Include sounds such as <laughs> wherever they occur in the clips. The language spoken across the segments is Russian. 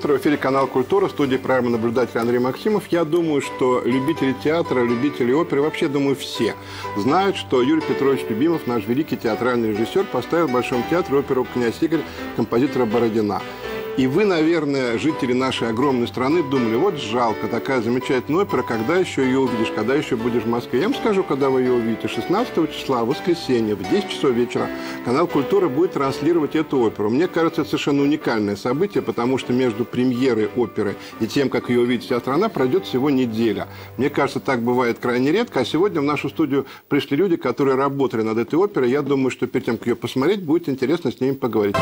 Утро. В эфире канал «Культура», в студии программы «Наблюдатель» Андрей Максимов. Я думаю, что любители театра, любители оперы, вообще, думаю, все знают, что Юрий Петрович Любимов, наш великий театральный режиссер, поставил в Большом театре оперу «Князь Игорь» композитора Бородина. И вы, наверное, жители нашей огромной страны, думали, вот жалко, такая замечательная опера, когда еще ее увидишь, когда еще будешь в Москве. Я вам скажу, когда вы ее увидите. 16 числа, воскресенье, в 10 часов вечера, канал «Культура» будет транслировать эту оперу. Мне кажется, это совершенно уникальное событие, потому что между премьерой оперы и тем, как ее увидит вся страна, пройдет всего неделя. Мне кажется, так бывает крайне редко. А сегодня в нашу студию пришли люди, которые работали над этой оперой. Я думаю, что перед тем, как ее посмотреть, будет интересно с ними поговорить.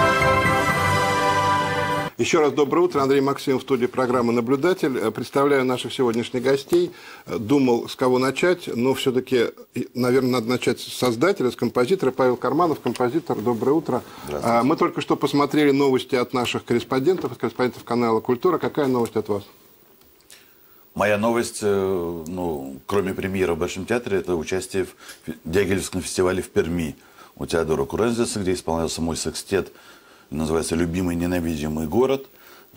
Еще раз доброе утро. Андрей Максимов в студии программы «Наблюдатель». Э, представляю наших сегодняшних гостей. Э, думал, с кого начать, но все-таки, наверное, надо начать с создателя, с композитора. Павел Карманов, композитор. Доброе утро. А, мы только что посмотрели новости от наших корреспондентов, корреспондентов канала «Культура». Какая новость от вас? Моя новость, э, ну, кроме премьеры в Большом театре, это участие в Дягилевском фестивале в Перми у Теодора Курензиса, где исполнялся мой секстет – называется «Любимый ненавидимый город»,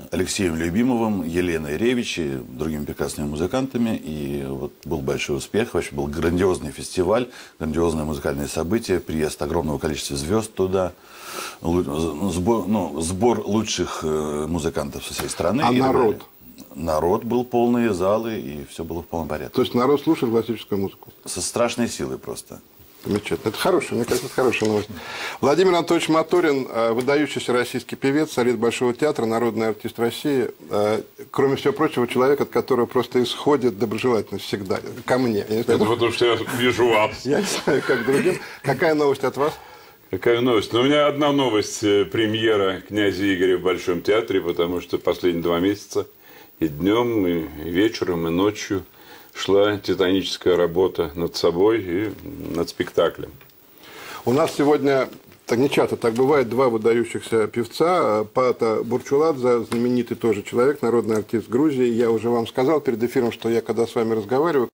Алексеем Любимовым, Еленой Ревич и другими прекрасными музыкантами. И вот был большой успех, вообще был грандиозный фестиваль, грандиозное музыкальное событие, приезд огромного количества звезд туда, сбор, ну, сбор лучших э, музыкантов со всей страны. А народ? Народ был полные залы, и все было в полном порядке. То есть народ слушал классическую музыку? Со страшной силой просто. Замечательно. Это хорошая, мне кажется, это хорошая новость. Владимир Анатольевич Моторин, э, выдающийся российский певец, солист Большого театра, народный артист России. Э, кроме всего прочего, человек, от которого просто исходит доброжелательность всегда. Ко мне. Я знаю, это потому что я вижу вас. Я не знаю, как другим. Какая новость от вас? Какая новость? Ну, у меня одна новость. Э, премьера князя Игоря в Большом театре, потому что последние два месяца и днем, и вечером, и ночью – шла титаническая работа над собой и над спектаклем. У нас сегодня так не часто так бывает, два выдающихся певца. Пата Бурчуладзе, знаменитый тоже человек, народный артист Грузии. Я уже вам сказал перед эфиром, что я когда с вами разговариваю,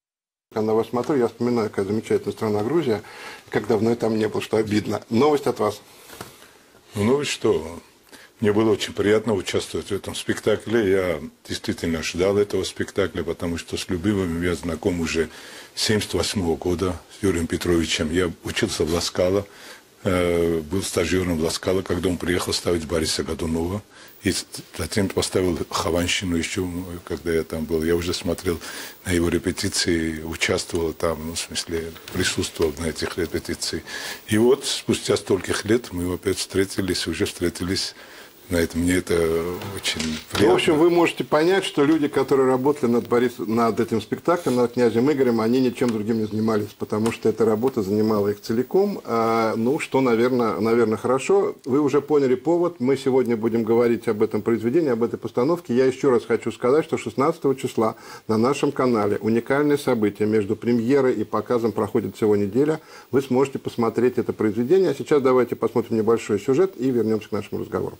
когда вас смотрю, я вспоминаю, какая замечательная страна Грузия, как давно я там не был, что обидно. Новость от вас. Ну, новость что? Мне было очень приятно участвовать в этом спектакле. Я действительно ждал этого спектакля, потому что с Любимым я знаком уже с 1978 года, с Юрием Петровичем. Я учился в Ласкало, э, был стажером в Ласкало, когда он приехал ставить Бориса Годунова. И затем поставил Хованщину еще, когда я там был. Я уже смотрел на его репетиции, участвовал там, ну, в смысле, присутствовал на этих репетициях. И вот спустя стольких лет мы опять встретились, уже встретились на это мне это очень приятно. Ну, в общем, вы можете понять, что люди, которые работали над, Борис... над этим спектаклем, над князем Игорем, они ничем другим не занимались, потому что эта работа занимала их целиком. А, ну, что, наверное, наверное, хорошо. Вы уже поняли повод. Мы сегодня будем говорить об этом произведении, об этой постановке. Я еще раз хочу сказать, что 16 числа на нашем канале уникальное событие между премьерой и показом проходит всего неделя. Вы сможете посмотреть это произведение. А сейчас давайте посмотрим небольшой сюжет и вернемся к нашему разговору.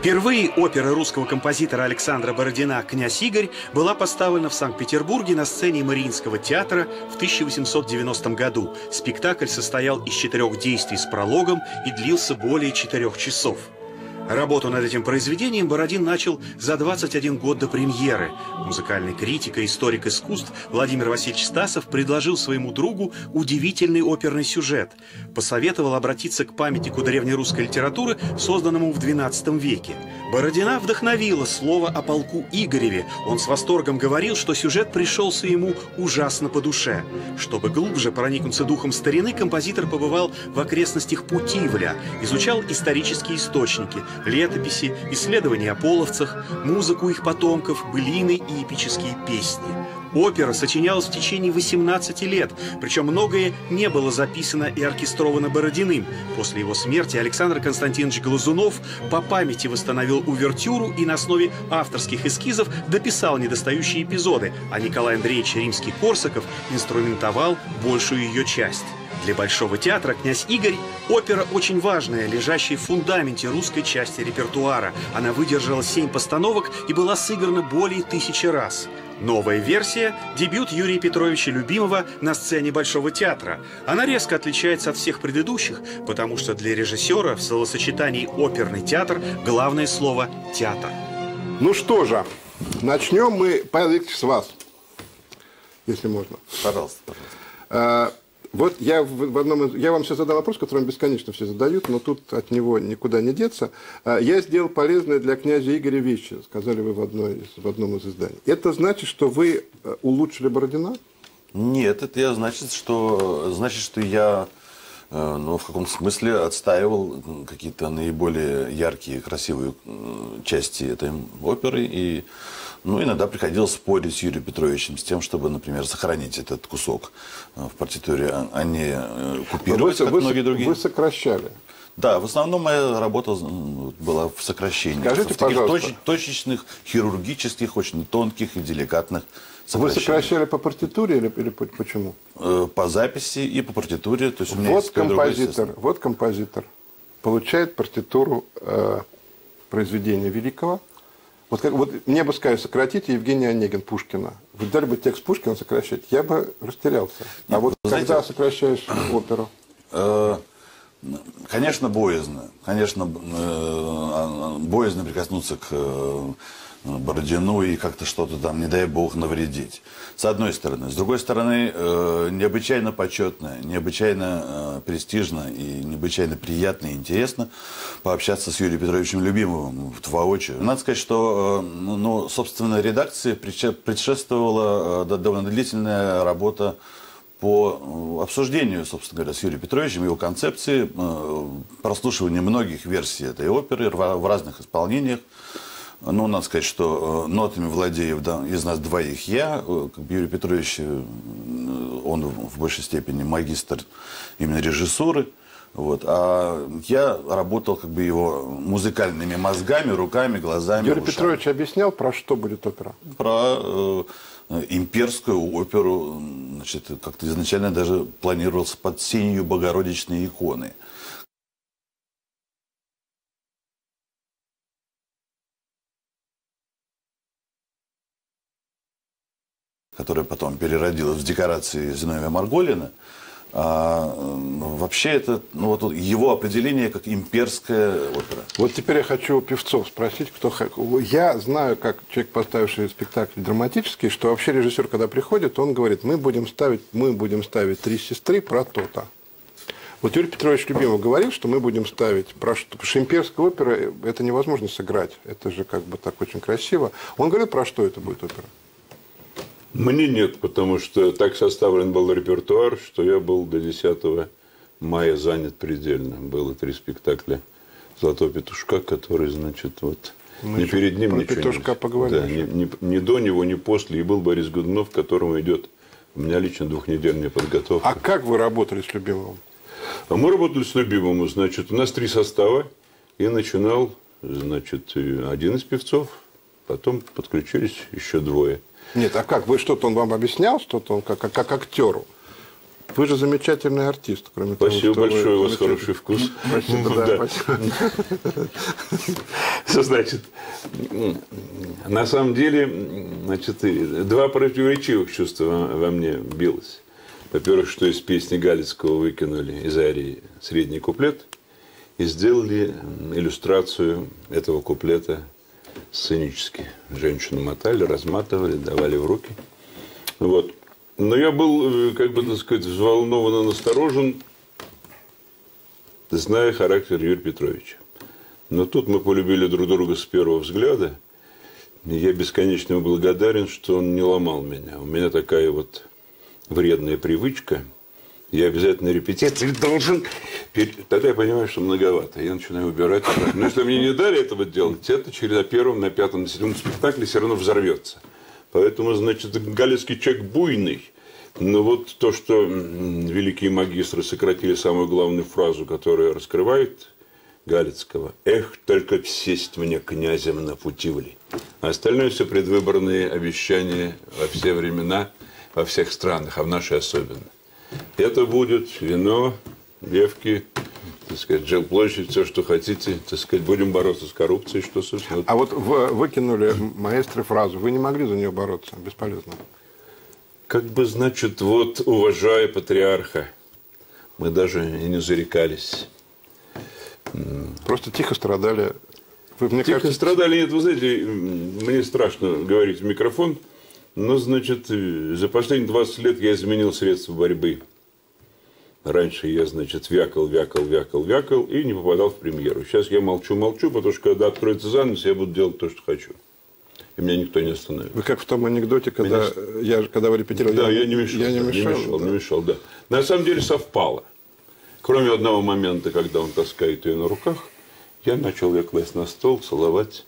Впервые опера русского композитора Александра Бородина «Князь Игорь» была поставлена в Санкт-Петербурге на сцене Мариинского театра в 1890 году. Спектакль состоял из четырех действий с прологом и длился более четырех часов. Работу над этим произведением Бородин начал за 21 год до премьеры. Музыкальный критик и историк искусств Владимир Васильевич Стасов предложил своему другу удивительный оперный сюжет. Посоветовал обратиться к памятнику древнерусской литературы, созданному в XII веке. Бородина вдохновила слово о полку Игореве. Он с восторгом говорил, что сюжет пришелся ему ужасно по душе. Чтобы глубже проникнуться духом старины, композитор побывал в окрестностях Путивля, изучал исторические источники, летописи, исследования о половцах, музыку их потомков, былины и эпические песни. Опера сочинялась в течение 18 лет, причем многое не было записано и оркестровано Бородиным. После его смерти Александр Константинович Глазунов по памяти восстановил увертюру и на основе авторских эскизов дописал недостающие эпизоды, а Николай Андреевич Римский-Корсаков инструментовал большую ее часть. Для Большого театра «Князь Игорь» опера очень важная, лежащая в фундаменте русской части репертуара. Она выдержала семь постановок и была сыграна более тысячи раз. Новая версия – дебют Юрия Петровича Любимого на сцене Большого театра. Она резко отличается от всех предыдущих, потому что для режиссера в словосочетании «оперный театр» главное слово «театр». Ну что же, начнем мы, Павел Викторович, с вас, если можно. Пожалуйста, пожалуйста. Вот я в одном из, я вам сейчас задал вопрос, который бесконечно все задают, но тут от него никуда не деться. А, я сделал полезное для князя Игоря вещи, сказали вы в, одной из, в одном из изданий. Это значит, что вы э, улучшили Бородина? Нет, это я значит, что значит, что я э, ну, в каком смысле отстаивал какие-то наиболее яркие, красивые части этой оперы и ну, иногда приходилось спорить с Юрием Петровичем с тем, чтобы, например, сохранить этот кусок э, в партитуре, а, а не э, купировать, вы, как вы, многие другие. Вы сокращали. Да, в основном моя работа была в сокращении. Скажите, в таких пожалуйста. точ- точечных, хирургических, очень тонких и деликатных Вы сокращениях. сокращали по партитуре или, или по- почему? Э, По записи и по партитуре. То есть у меня Вот есть композитор, естественно. вот композитор получает партитуру э, произведения великого. Вот, как, вот мне бы сказали, сократите Евгения Онегин Пушкина. Вы дали бы текст Пушкина сокращать, я бы растерялся. а вот вы знаете- когда сокращаешь <clears throat> оперу? Э, Конечно, боязно. Конечно, э, боязно прикоснуться к э, Бородину и как-то что-то там, не дай бог, навредить. С одной стороны. С другой стороны, э, необычайно почетно, необычайно э, престижно и необычайно приятно и интересно пообщаться с Юрием Петровичем Любимовым воочию. Надо сказать, что, э, ну, ну, собственно, редакции предше- предшествовала довольно длительная работа по обсуждению, собственно говоря, с Юрием Петровичем, его концепции, прослушивание многих версий этой оперы в разных исполнениях. Ну, надо сказать, что э, нотами владею да, из нас двоих я. Э, Юрий Петрович, э, он в большей степени магистр именно режиссуры. Вот. А я работал как бы его музыкальными мозгами, руками, глазами, Юрий ушами Петрович объяснял, про что будет опера? про э, имперскую оперу, значит, как-то изначально даже планировался под сенью Богородичной иконы. Которая потом переродилась в декорации Зиновия Марголина. А, э, вообще это ну, вот его определение как имперская опера. Вот теперь я хочу у певцов спросить, кто... Я знаю, как человек, поставивший спектакль драматический, что вообще режиссер, когда приходит, он говорит, мы будем ставить, мы будем ставить «Три сестры» про то-то. Вот Юрий Петрович Любимов говорил, что мы будем ставить про что. Потому что имперская опера, э, это невозможно сыграть. Это же как бы так очень красиво. Он говорил, про что это будет опера? Мне нет, потому что так составлен был репертуар, что я был до 10 мая занят предельно. Было три спектакля «Золотого петушка», который, значит, вот Мы еще перед ним ничего петушка не... поговорим Да, ни, ни- ни до него, ни после. И был Борис Годунов, к которому идет у меня лично двухнедельная подготовка. А как вы работали с Любимовым? А мы работали с Любимым, значит, у нас три состава, и начинал, значит, один из певцов, потом подключились еще двое. Нет, а как? Вы что-то он вам объяснял, что-то он как, как, как актеру? Вы же замечательный артист, кроме Спасибо того, что большое, у вы вас хороший вкус. <laughs> Спасибо, да, Да. спасибо. <laughs> Что значит? На самом деле, значит, два противоречивых чувства во мне билось. Во-первых, что из песни Галицкого выкинули из арии средний куплет и сделали иллюстрацию этого куплета сценически. Женщину мотали, разматывали, давали в руки. Вот. Но я был, э, как бы так сказать, взволнован и насторожен, зная характер Юрия Петровича. Но тут мы полюбили друг друга с первого взгляда. И я бесконечно благодарен, что он не ломал меня. У меня такая вот вредная привычка. Я обязательно репетиции должен... Тогда я понимаю, что многовато. Я начинаю убирать. Но если мне не дали этого делать, это через на первом, на пятом, на седьмом спектакле все равно взорвется. Поэтому, значит, галицкий человек буйный. Но вот то, что великие магистры сократили самую главную фразу, которая раскрывает Галицкого. Эх, только сесть мне князем на путивли. А остальное все предвыборные обещания во все времена, во всех странах, а в нашей особенно. Это будет вино, девки, так сказать, жилплощадь, все, что хотите, так сказать, будем бороться с коррупцией, что, собственно, А вот вы выкинули маэстро фразу. Вы не могли за нее бороться. Бесполезно. Как бы, значит, вот, уважая патриарха, мы даже и не зарекались. Просто тихо страдали. Вы, мне Тихо кажется, страдали, нет, вы знаете, мне страшно говорить в микрофон, но, значит, э, за последние 20 лет я изменил средства борьбы. Раньше я, значит, вякал, вякал, вякал, вякал и не попадал в премьеру. Сейчас я молчу, молчу, потому что когда откроется занавес, я буду делать то, что хочу. И меня никто не остановит. вы как в том анекдоте, когда, я, когда вы репетировали. Да, я не мешал. Я не мешал. не мешал, да. не мешал, да. На самом деле совпало. Кроме одного момента, когда он таскает ее на руках, я начал ее класть на стол, целовать,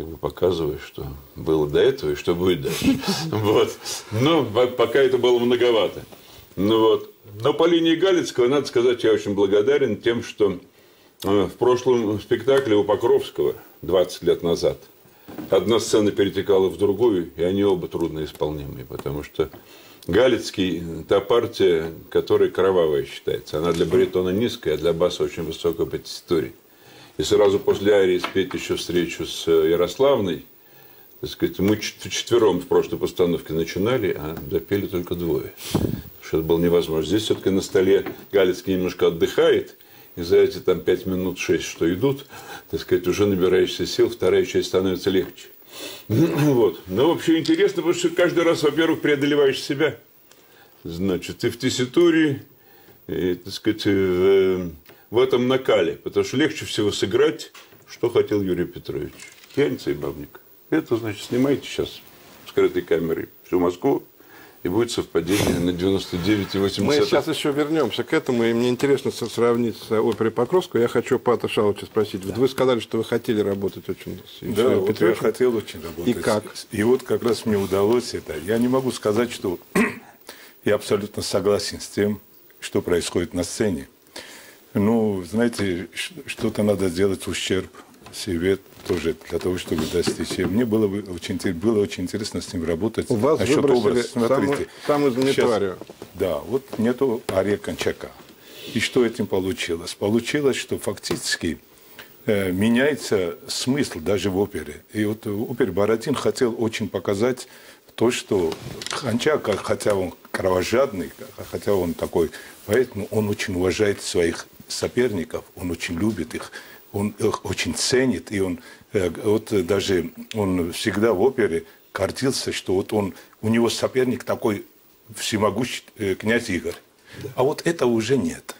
как бы показывая, что было до этого и что будет дальше. <laughs> Вот. Но по- пока это было многовато. Ну вот. Но по линии Галицкого, надо сказать, я очень благодарен тем, что э, в прошлом спектакле у Покровского 20 лет назад одна сцена перетекала в другую, и они оба трудноисполнимые, потому что Галицкий – та партия, которая кровавая считается. Она для баритона низкая, а для баса очень высокая по тесситуре. И сразу после арии спеть еще встречу с э, Ярославной, так сказать, мы чет- четвером в прошлой постановке начинали, а допели только двое. Что это было невозможно. Здесь все-таки на столе Галицкий немножко отдыхает, и за эти там пять минут, шесть, что идут, так сказать, уже набираешься сил, вторая часть становится легче. <clears throat> Вот. Но вообще интересно, потому что каждый раз, во-первых, преодолеваешь себя. Значит, и в тесситуре, и, так сказать, в, в этом накале. Потому что легче всего сыграть, что хотел Юрий Петрович. Пьяница и бабник. Это, значит, снимайте сейчас скрытой камерой всю Москву, и будет совпадение на 99,8. Мы сейчас еще вернемся к этому, и мне интересно сравнить с оперой Покровского. Я хочу Пата Шалыча спросить. Вот вы сказали, что вы хотели работать очень с Да, Евгением вот я хотел очень работать. И как? И вот как раз мне удалось это. Я не могу сказать, что <clears throat> я абсолютно согласен с тем, что происходит на сцене. Ну, знаете, что-то надо сделать ущерб себе тоже для того, чтобы достичь. И мне было бы очень, было очень интересно с ним работать. У вас Насчет выбросили образа, смотрите. самую- самую Сейчас-. Да, вот нету ария Кончака. И что этим получилось? Получилось, что фактически э, меняется смысл даже в опере. И вот в опере Бородин хотел очень показать то, что Кончак, хотя он кровожадный, хотя он такой поэт, но он очень уважает своих соперников, он очень любит их, он их очень ценит, и он э, вот даже он всегда в опере гордился, что вот он у него соперник такой всемогущий э, князь Игорь. А вот это уже нет.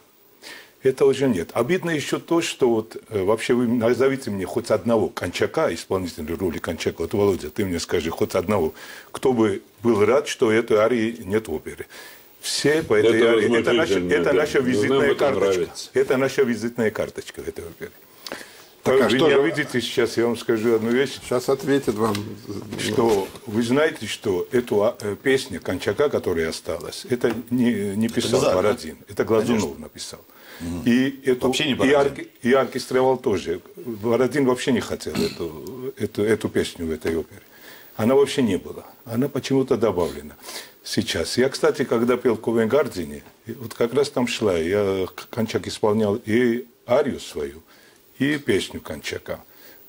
Это уже нет. Обидно еще то, что вот э, вообще вы назовите мне хоть одного Кончака, исполнителя роли Кончака. Вот, Володя, ты мне скажи, хоть одного, кто бы был рад, что этой арии нет в опере. Все по этой Это арии. Это, наша, это да. наша визитная это карточка. нравится. Это наша визитная карточка в этой опере. Так, а вы что меня же- видите сейчас, я вам скажу одну вещь Сейчас ответит вам. что вы знаете, что эту а, э, песню Кончака, которая осталась, это не, не писал да? Бородин, это Глазунов написал. И, эту, Вообще не и, Бородин. орке- и оркестровал тоже. Бородин вообще не хотел эту, эту, эту песню в этой опере. Она вообще не была. Она почему-то добавлена сейчас. Я, кстати, когда пел в Ковенгардене, вот как раз там шла, я Кончак исполнял и арию свою, и песню Кончака.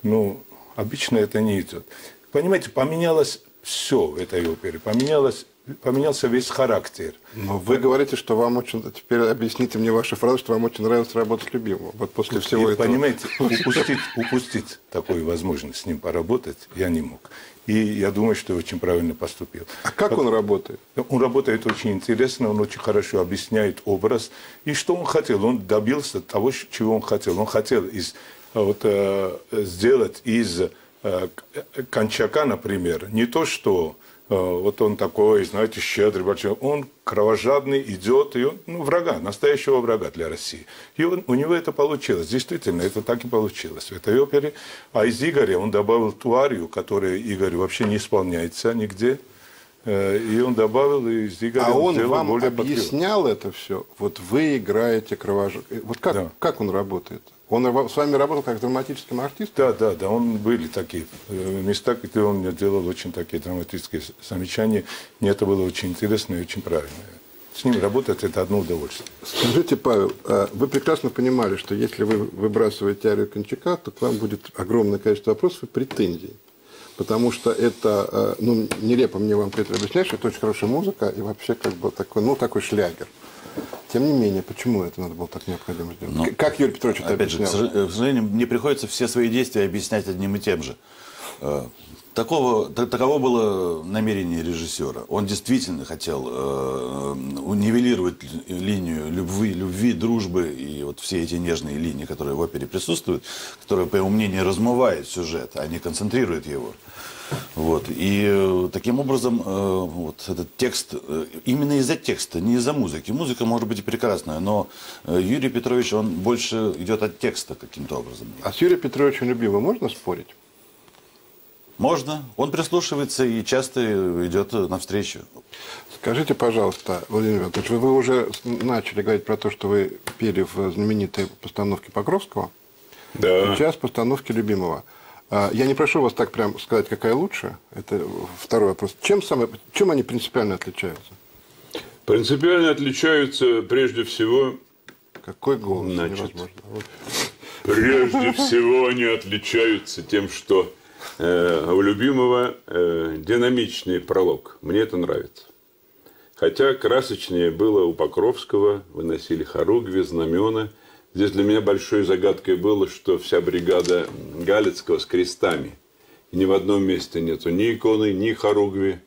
Ну, обычно это не идет. Понимаете, поменялось все в этой опере. Поменялось, поменялся весь характер. Но вы говорите, что вам очень... Теперь объясните мне вашу фразу, что вам очень нравилось работать с любимым. Вот после всего И, этого. понимаете, <laughs> упустить, упустить такую возможность с ним поработать я не мог. И я думаю, что очень правильно поступил. А как он работает? Он работает очень интересно, он очень хорошо объясняет образ. И что он хотел? Он добился того, чего он хотел. Он хотел из, а, вот, э, сделать из э, к- Кончака, например, не то, что э, вот он такой, знаете, щедрый, большой. Он кровожадный, идет, и он, ну, врага, настоящего врага для России. И он- у него это получилось. Действительно, это так и получилось в этой опере. А из Игоря он добавил ту арию, которая Игорь вообще не исполняется нигде. Э, И он добавил и из Игоря А он вам более патриот. объяснял это все? Вот вы играете кровожу. Вот как, Да. как он работает? Он с вами работал как драматическим артистом? Да, да, да, он были такие э, места, где он мне делал очень такие драматические замечания. Мне это было очень интересно и очень правильно. с ним работать это одно удовольствие. Скажите, Павел, а вы прекрасно понимали, что если вы выбрасываете арию Кончака, то к вам будет огромное количество вопросов и претензий. Потому что это, э, ну, нелепо мне вам это объяснять, что это очень хорошая музыка и вообще как бы такой, ну, такой шлягер. Тем не менее, почему это надо было так необходимо сделать? Ну, как Юрий Петрович это Опять же, объяснял? сож- к сожалению, мне приходится все свои действия объяснять одним и тем же. Такого, та- таково было намерение режиссера. Он действительно хотел э, нивелировать ли- линию любви, любви, дружбы и вот все эти нежные линии, которые в опере присутствуют, которые, по его мнению, размывают сюжет, а не концентрируют его. Вот. И э, таким образом э, вот этот текст, э, именно из-за текста, не из-за музыки. Музыка может быть и прекрасная, но э, Юрий Петрович, он больше идет от текста каким-то образом. А с Юрием Петровичем Любимым можно спорить? Можно. Он прислушивается и часто идет навстречу. Скажите, пожалуйста, Владимир Иванович, вы, вы уже начали говорить про то, что вы пели в знаменитой постановке Покровского. Да. Сейчас постановки любимого. А, Я не прошу вас так прям сказать, какая лучше. Это второй вопрос. Чем, самое, чем они принципиально отличаются? Принципиально отличаются прежде всего, Какой голос? Значит. Невозможно. Прежде всего они отличаются тем, что э, у любимого э, динамичный пролог. Мне это нравится. Хотя красочнее было у Покровского, выносили хоругви, знамена. Здесь для меня большой загадкой было, что вся бригада Галицкого с крестами. И ни в одном месте нету ни иконы, ни хоругви,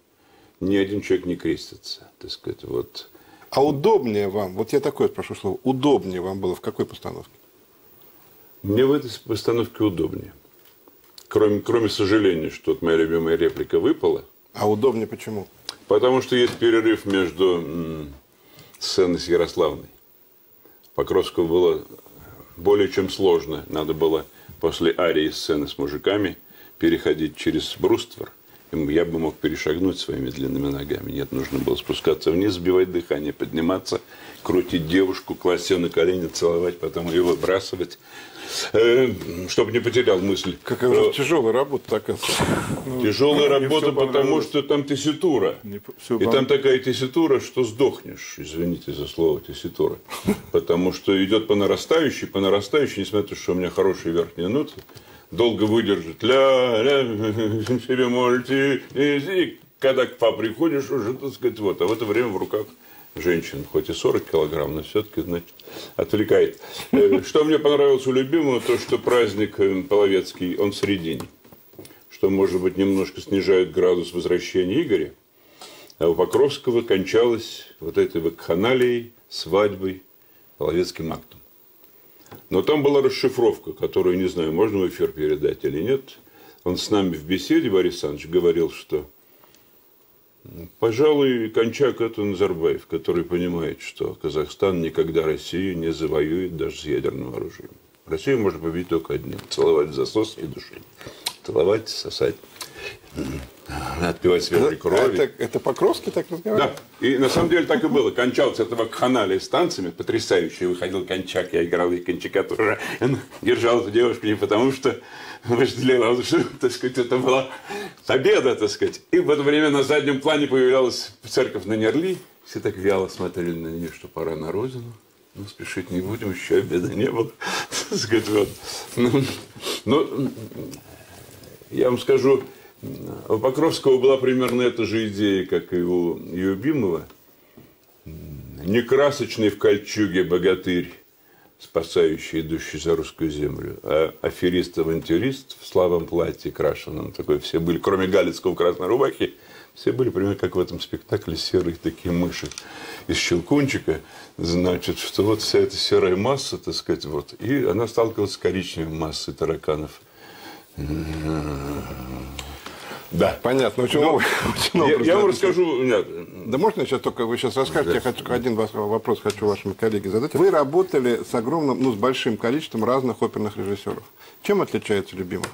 ни один человек не крестится. Так сказать, вот. А удобнее вам, вот я такое спрошу слово, удобнее вам было в какой постановке? Мне в этой постановке удобнее. Кроме, кроме сожаления, что вот моя любимая реплика выпала. А удобнее почему? Потому что есть перерыв между сценой с Ярославной. Покровского было более чем сложно. Надо было после арии сцены с мужиками переходить через бруствер. Я бы мог перешагнуть своими длинными ногами. Нет, нужно было спускаться вниз, сбивать дыхание, подниматься, крутить девушку, класть ее на колени, целовать, потом ее выбрасывать, э, чтобы не потерял мысль. Какая вас тяжелая работа такая. Тяжелая Мне работа, потому что там тесситура. Всё И там такая тесситура, что сдохнешь. Извините за слово тесситура. Потому что идет по нарастающей, по нарастающей, несмотря на то, что у меня хорошие верхние ноты, долго выдержит. Ля, ля, себе можете. И когда к па приходишь, уже, так сказать, вот. А в это время в руках женщин, хоть и 40 килограмм, но все-таки, значит, отвлекает. Э, Что мне понравилось у любимого, то, что праздник э, Половецкий, он в середине что, может быть, немножко снижает градус возвращения Игоря. А у Покровского кончалось вот этой вакханалией, свадьбой, половецким актом. Но там была расшифровка, которую, не знаю, можно в эфир передать или нет. Он с нами в беседе, Борис Александрович, говорил, что Пожалуй, Кончак это Назарбаев, который понимает, что Казахстан никогда Россию не завоюет даже с ядерным оружием. Россию можно победить только одним. Целовать в засос и душить. Целовать, сосать, отпивать свежей крови. Это, это Покровский так разговаривал? Да, и на самом деле так и было. Кончалось этого канале с танцами, потрясающе. Выходил Кончак, я играл и Кончака тоже. Он держал эту девушку не потому, что вожделела, а потому что, так сказать, это была победа, так сказать. И в это время на заднем плане появлялась церковь на Нерли. Все так вяло смотрели на нее, что пора на родину. Ну, спешить не будем, еще обеда не было. <laughs> Так сказать, вот. Ну, ну, я вам скажу, у Покровского была примерно эта же идея, как и у Любимого. Не красочный в кольчуге богатырь, спасающий идущий за русскую землю, а аферист-авантюрист в слабом платье крашеном. Такой все были, кроме Галицкого в красной рубахе, все были примерно как в этом спектакле серые такие мыши из щелкунчика. Значит, что вот вся эта серая масса, так сказать, вот. И она сталкивалась с коричневой массой тараканов. Да. Понятно. Очень, Ну, об- <laughs> очень Я, я вам расскажу. нет, Да можно я сейчас только, вы сейчас расскажете, я хочу один вопрос хочу вашему коллеге задать. Вы работали с огромным, ну, с большим количеством разных оперных режиссеров. Чем отличается любимый?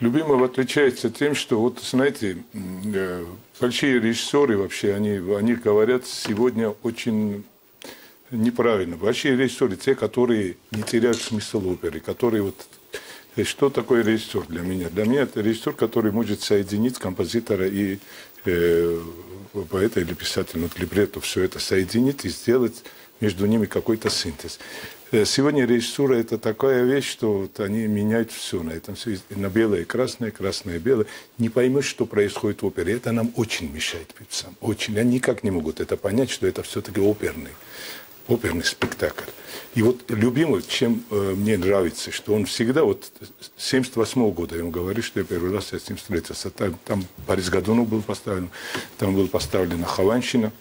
Любимов отличается тем, что, вот, знаете, э, большие режиссеры вообще, они, они говорят сегодня очень неправильно. Большие режиссеры, те, которые не теряют смысл оперы, которые вот И что такое режиссер для меня? Для меня это режиссер, который может соединить композитора и э, поэта или писателя, ну, либретто, все это соединить и сделать между ними какой-то синтез. Э, сегодня режиссура это такая вещь, что вот они меняют все на этом свете. На белое и красное, красное и белое. Не поймешь, что происходит в опере. Это нам очень мешает певцам. Очень. Они никак не могут это понять, что это все-таки оперный, оперный спектакль. И вот любимый, чем э, мне нравится, что он всегда, вот 78 -го года, я ему говорю, что я первый раз с ним встретился. Там, там Борис Годунов был поставлен, там был поставлен Хованщина,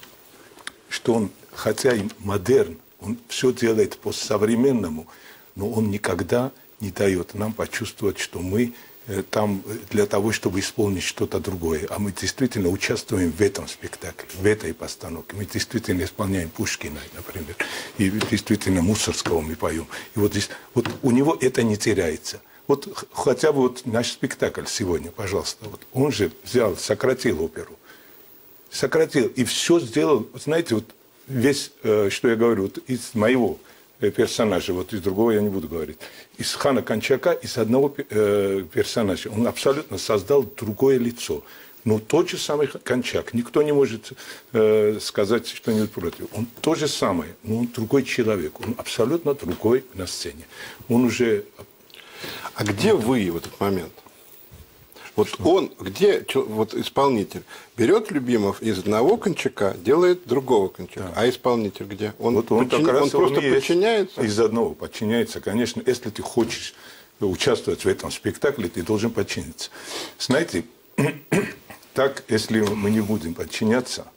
что он, хотя и модерн, он все делает по-современному, но он никогда не дает нам почувствовать, что мы там для того, чтобы исполнить что-то другое. А мы действительно участвуем в этом спектакле, в этой постановке. Мы действительно исполняем Пушкина, например, и действительно Мусорского мы поем. И вот здесь, вот у него это не теряется. Вот хотя бы вот наш спектакль сегодня, пожалуйста, вот он же взял, сократил оперу, сократил и все сделал, знаете, вот весь, э, что я говорю, вот из моего э, персонажа, вот из другого я не буду говорить, из Хана Кончака, из одного э, персонажа, он абсолютно создал другое лицо. Но тот же самый Кончак, никто не может э, сказать что-нибудь против. Он то же самое, но он другой человек, он абсолютно другой на сцене. Он уже... А где вы в этот момент? Вот он, где вот исполнитель берет Любимов из одного кончака, делает другого кончака, да. а исполнитель где? Он, вот он, подчин... как раз он просто он подчиняется? Из одного подчиняется, конечно. Если ты хочешь участвовать в этом спектакле, ты должен подчиниться. Знаете, <clears throat> так, если мы не будем подчиняться,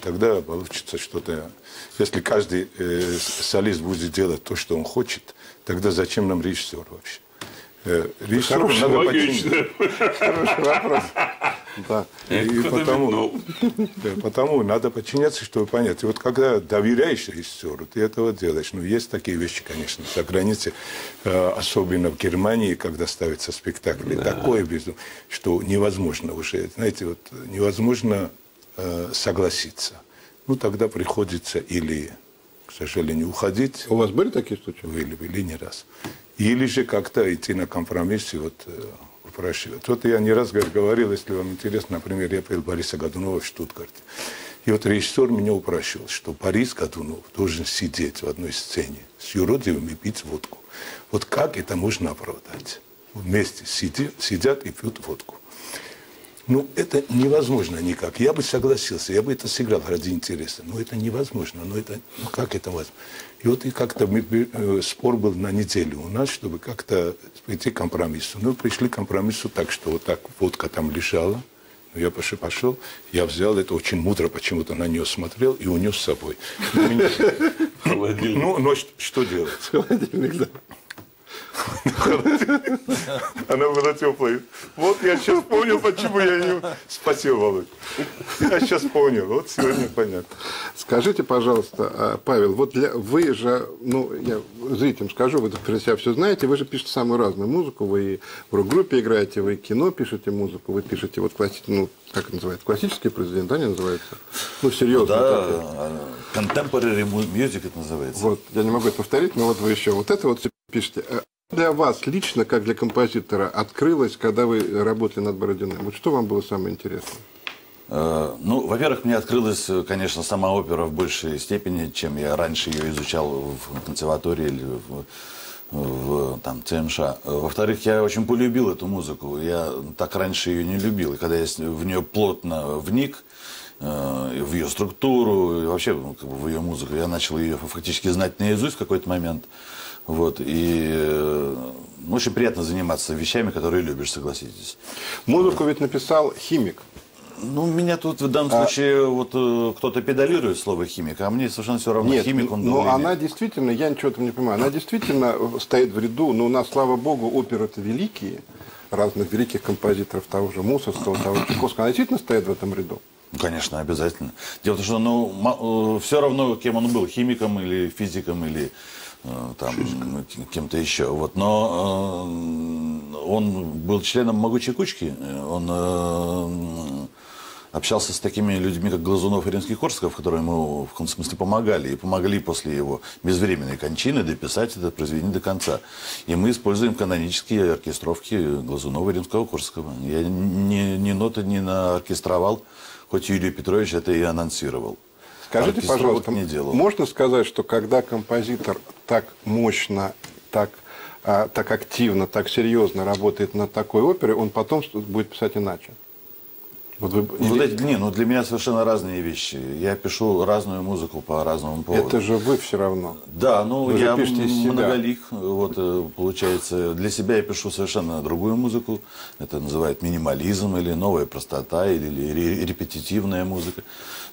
тогда получится что-то... Если каждый э, солист будет делать то, что он хочет, тогда зачем нам режиссер вообще? Э, режиссеру надо починить. Хороший вопрос. Да. И потому, да, потому надо подчиняться, чтобы понять. И вот когда доверяешь режиссеру, ты этого делаешь. Ну, есть такие вещи, конечно, за границей, э, особенно в Германии, когда ставятся спектакли. Да. Такое безумие, что невозможно уже, знаете, вот невозможно э, согласиться. Ну, тогда приходится или, к сожалению, уходить. У вас были такие случаи? Были, были не раз или же как-то идти на компромисс и вот э, упрашивать. Вот я не раз говорил, если вам интересно, например, я пел Бориса Годунова в Штутгарте. И вот режиссер меня упрашивал, что Борис Годунов должен сидеть в одной сцене с юродивым и пить водку. Вот как это можно оправдать? Вместе сидят, сидят и пьют водку. Ну, это невозможно никак. Я бы согласился, я бы это сыграл ради интереса. Но это невозможно. Но это, ну как это возможно? И вот и как-то мы, э, спор был на неделю у нас, чтобы как-то прийти к компромиссу. Ну, пришли к компромиссу так, что вот так водка там лежала. Ну, я пошел, пошел, я взял это очень мудро, почему-то на нее смотрел и унес с собой. <laughs> Ну, но что делать? Холодильник, да. <laughs> Она была теплой. Вот я сейчас понял, почему я не... Спасибо, Володь. Я сейчас понял. Вот сегодня понятно. Скажите, пожалуйста, а, Павел, вот для... вы же, ну, я зрителям скажу, вы про себя все знаете, вы же пишете самую разную музыку, вы и в рок-группе играете, вы кино пишете музыку, вы пишете вот классический, ну, как называется, классический произведение, да, не называется? Ну, серьезно. да, contemporary music это называется. Вот, я не могу это повторить, но вот вы еще вот это вот пишете. Э, для вас лично, как для композитора, открылось, когда вы работали над Бородиным? Вот что вам было самое интересное? Э, ну, во-первых, мне открылась, конечно, сама опера в большей степени, чем я раньше ее изучал в консерватории или в, в там, ЦМШ. Во-вторых, я очень полюбил эту музыку. Я так раньше ее не любил. И когда я в нее плотно вник, э, в ее структуру, и вообще ну, как бы в ее музыку, я начал ее фактически знать наизусть в какой-то момент. Вот, и э, очень приятно заниматься вещами, которые любишь, согласитесь. Музыку ведь написал химик. Ну, меня тут в данном а... случае вот э, кто-то педалирует слово химик, а мне совершенно все равно, Нет, химик он Но она действительно, я ничего там не понимаю, она действительно стоит в ряду, но у нас, слава богу, оперы-то великие, разных великих композиторов, того же Мусорского, того же Чайковского, она действительно стоит в этом ряду. Конечно, обязательно. Дело в том, что ну, э, все равно, кем он был, химиком или физиком, или там кем-то еще. Вот. Но э, он был членом могучей кучки. Он э, общался с такими людьми, как Глазунов и Римский-Корсков, которые ему в каком смысле помогали. И помогли после его безвременной кончины дописать это произведение до конца. И мы используем канонические оркестровки Глазунова и Римского-Корского. Я ни, ни ноты не наоркестровал, хоть Юрий Петрович это и анонсировал. Скажите, Оркестровок пожалуйста, не делал. можно сказать, что когда композитор так мощно, так, а, так активно, так серьезно работает над такой оперой, он потом будет писать иначе? Вот вы, вот эти- не, ну для меня совершенно разные вещи. Я пишу разную музыку по разному поводу. это же вы все равно. Да, ну Вы я многолик. Вот э, получается, для себя я пишу совершенно другую музыку. Это называют минимализм или новая простота или, или ре- репетитивная музыка.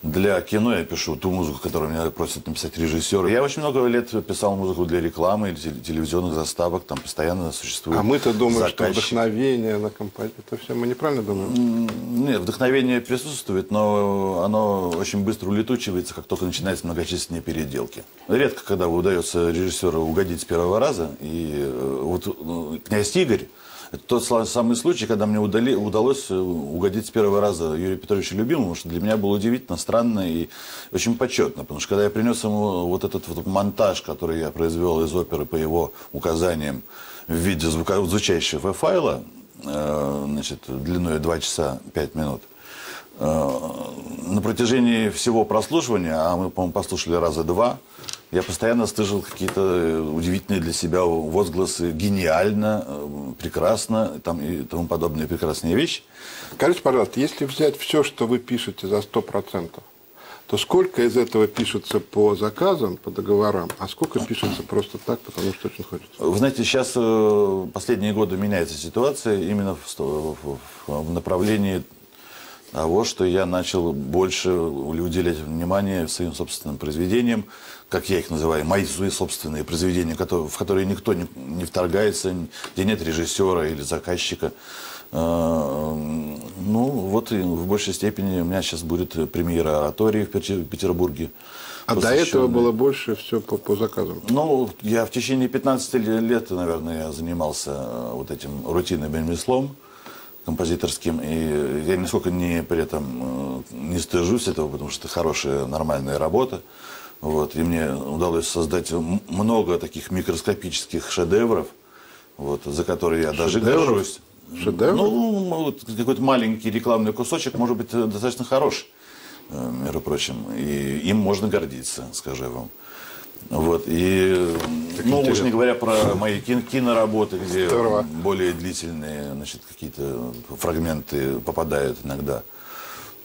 Для кино я пишу ту музыку, которую меня просят написать режиссер. Я очень много лет писал музыку для рекламы или теле- телевизионных заставок. Там постоянно существует. А мы-то думаем, что заказчик. вдохновение на композитора. Это все мы неправильно думаем? Нет, вдохновение присутствует, но оно очень быстро улетучивается, как только начинаются многочисленные переделки. Редко, когда удается режиссеру угодить с первого раза. И э, вот э, князь Игорь, это тот самый случай, когда мне удали- удалось э, угодить с первого раза Юрию Петровичу Любимому, что для меня было удивительно, странно и очень почетно. Потому что когда я принес ему вот этот вот монтаж, который я произвел из оперы по его указаниям в виде звука, звучащего файла, значит, длиной 2 часа 5 минут, Э, на протяжении всего прослушивания, а мы, по-моему, послушали раза два, я постоянно слышал какие-то э, удивительные для себя возгласы «гениально», э, «прекрасно» там, и тому подобные прекрасные вещи. Скажите, пожалуйста, если взять все, что вы пишете за 100%, то сколько из этого пишется по заказам, по договорам, а сколько пишется просто так, потому что очень хочется? Вы знаете, сейчас э, последние годы меняется ситуация именно в, в- в направлении того, что я начал больше уделять внимание своим собственным произведениям, как я их называю, мои свои собственные произведения, в которые никто не, не вторгается, где нет режиссера или заказчика. Э, Ну, вот и в большей степени у меня сейчас будет премьера оратории в Пете- Петербурге. А до этого было больше все по, по заказам. ну, я в течение 15 лет, наверное, занимался э, вот этим рутинным ремеслом композиторским. И я нисколько не при этом э, не стыжусь этого, потому что это хорошая, нормальная работа. Вот. И мне удалось создать много таких микроскопических шедевров, вот, за которые я даже Шедевров? горжусь. Шедевров? Ну, какой-то маленький рекламный кусочек может быть э, достаточно хорош, э, между прочим. И им можно гордиться, скажу я вам. Вот, и, ну, уж не говоря про мои кин- киноработы, где Здорово. более длительные, значит, какие-то фрагменты попадают иногда,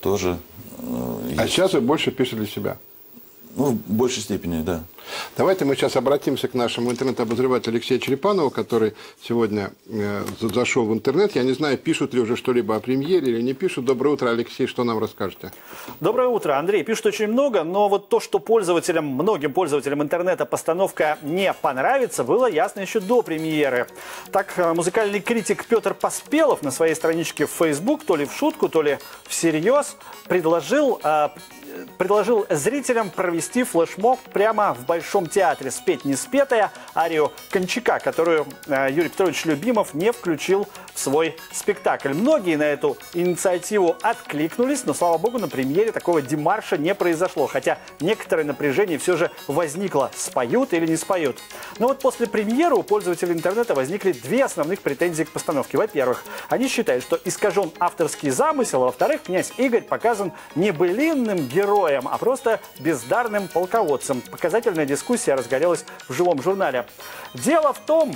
тоже э, А есть. сейчас вы больше пишете для себя. Ну, в большей степени, да. Давайте мы сейчас обратимся к нашему интернет-обозревателю Алексею Черепанову, который сегодня э, за- зашел в интернет. Я не знаю, пишут ли уже что-либо о премьере или не пишут. Доброе утро, Алексей, что нам расскажете? Доброе утро, Андрей. Пишут очень много, но вот то, что пользователям, многим пользователям интернета постановка не понравится, было ясно еще до премьеры. Так, э, музыкальный критик Петр Поспелов на своей страничке в Facebook, то ли в шутку, то ли всерьез, предложил, э, предложил зрителям провести флешмоб прямо в Большом театре, спеть не спетая арию Кончака, которую э, Юрий Петрович Любимов не включил в свой спектакль. Многие на эту инициативу откликнулись, но, слава богу, на премьере такого демарша не произошло, хотя некоторое напряжение все же возникло, споют или не споют. Но вот после премьеры у пользователей интернета возникли две основных претензии к постановке. Во-первых, они считают, что искажен авторский замысел, а во-вторых, князь Игорь показан не былинным героем, а просто бездарным полководцем. Показательная дискуссия разгорелась в живом журнале. Дело в том,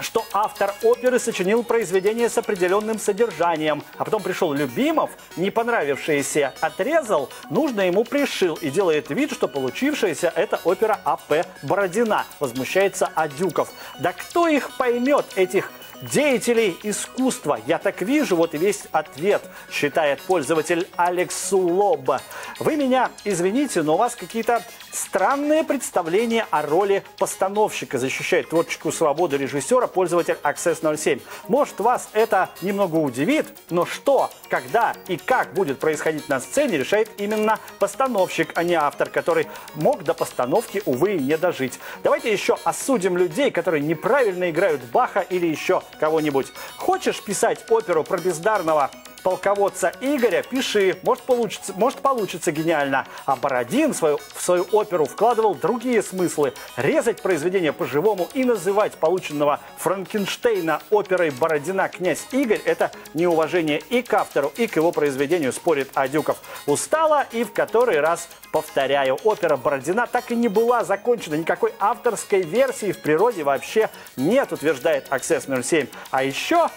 что автор оперы сочинил произведение с определенным содержанием, а потом пришел Любимов, не понравившееся отрезал, нужно ему пришил и делает вид, что получившаяся это опера А.П. Бородина, возмущается Адюков. Да кто их поймет, этих деятелей искусства. Я так вижу, вот и весь ответ, считает пользователь Алекс Сулоба. Вы меня извините, но у вас какие-то странные представления о роли постановщика, защищает творческую свободу режиссера пользователь Access 07. Может, вас это немного удивит, но что, когда и как будет происходить на сцене, решает именно постановщик, а не автор, который мог до постановки, увы, не дожить. Давайте еще осудим людей, которые неправильно играют Баха или еще кого-нибудь. Хочешь писать оперу про бездарного полководца Игоря, пиши, может получится, может получится гениально. А Бородин свою, в свою оперу вкладывал другие смыслы. Резать произведение по-живому и называть полученного Франкенштейна оперой Бородина «Князь Игорь» – это неуважение и к автору, и к его произведению, спорит Адюков. Устала и в который раз повторяю, опера Бородина так и не была закончена. Никакой авторской версии в природе вообще нет, утверждает Access 07. А еще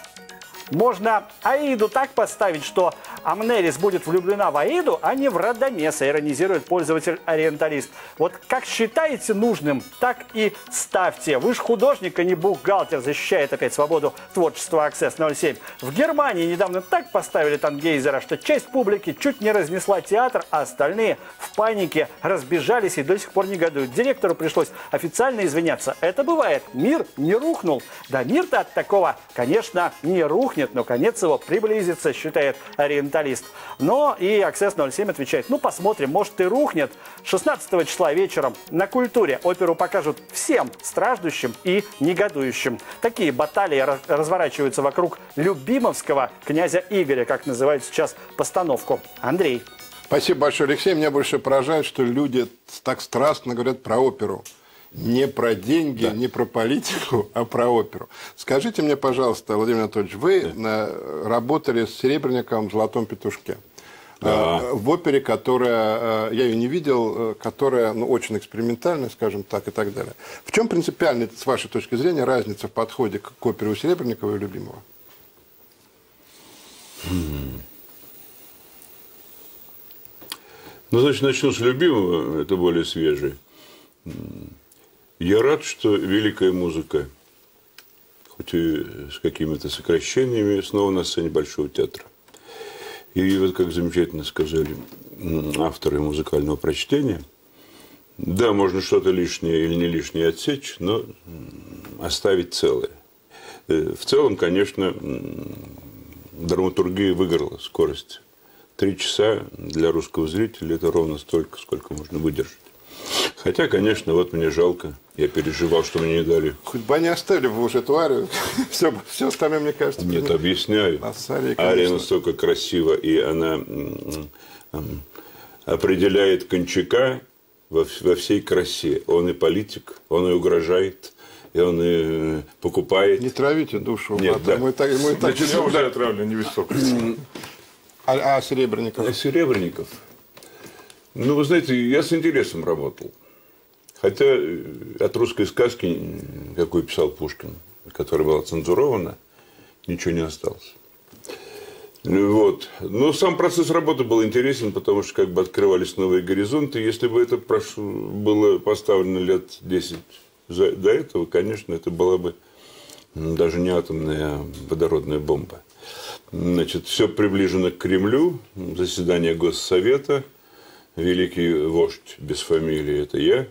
можно Аиду так поставить, что Амнерис будет влюблена в Аиду, а не в Радамеса, иронизирует пользователь-ориенталист. Вот как считаете нужным, так и ставьте. Вы же художник, а не бухгалтер, защищает опять свободу творчества Access 07. В Германии недавно так поставили Тангейзера, что часть публики чуть не разнесла театр, а остальные в панике разбежались и до сих пор негодуют. Директору пришлось официально извиняться. Это бывает. Мир не рухнул. Да мир-то от такого, конечно, не рухнет, но конец его приблизится, считает ориенталист. Но и Access 07 отвечает, ну посмотрим, может и рухнет. 16 числа вечером на культуре оперу покажут всем страждущим и негодующим. Такие баталии разворачиваются вокруг любимовского князя Игоря, как называют сейчас постановку. Андрей. Спасибо большое, Алексей. Меня больше поражает, что люди так страстно говорят про оперу. Не про деньги, да. не про политику, <laughs> а про оперу. Скажите мне, пожалуйста, Владимир Анатольевич, вы да. работали с Серебренником в «Золотом петушке». Да. А, в опере, которая, а, я ее не видел, которая ну, очень экспериментальная, скажем так, и так далее. В чем принципиальная, с вашей точки зрения, разница в подходе к опере у Серебренникова и Любимого? Ну, значит, начну с любимого, это более свежий. Я рад, что великая музыка, хоть и с какими-то сокращениями, снова на сцене Большого театра. И вот как замечательно сказали авторы музыкального прочтения, да, можно что-то лишнее или не лишнее отсечь, но оставить целое. Э, в целом, конечно, драматургия выиграла скорость Три часа для русского зрителя – это ровно столько, сколько можно выдержать. Хотя, конечно, вот мне жалко. Я переживал, что мне не дали. Хоть бы они оставили бы уже эту арию. <laughs> Все, все остальное, мне кажется... Нет, объясняю. Ария, ария настолько красива, и она определяет Кончака во, во всей красе. Он и политик, он и угрожает, и он и покупает. Не травите душу. Нет, да. Мы так, мы так Значит, я уже отравлю невысокость. А, а Серебренников? А Серебренников? Ну, вы знаете, я с интересом работал. Хотя э, от русской сказки, какую писал Пушкин, которая была цензурована, ничего не осталось. Вот. Но сам процесс работы был интересен, потому что как бы открывались новые горизонты. Если бы это было поставлено лет 10 до этого, конечно, это была бы даже не атомная, а водородная бомба. Значит, все приближено к Кремлю, заседание Госсовета, великий вождь без фамилии – это я,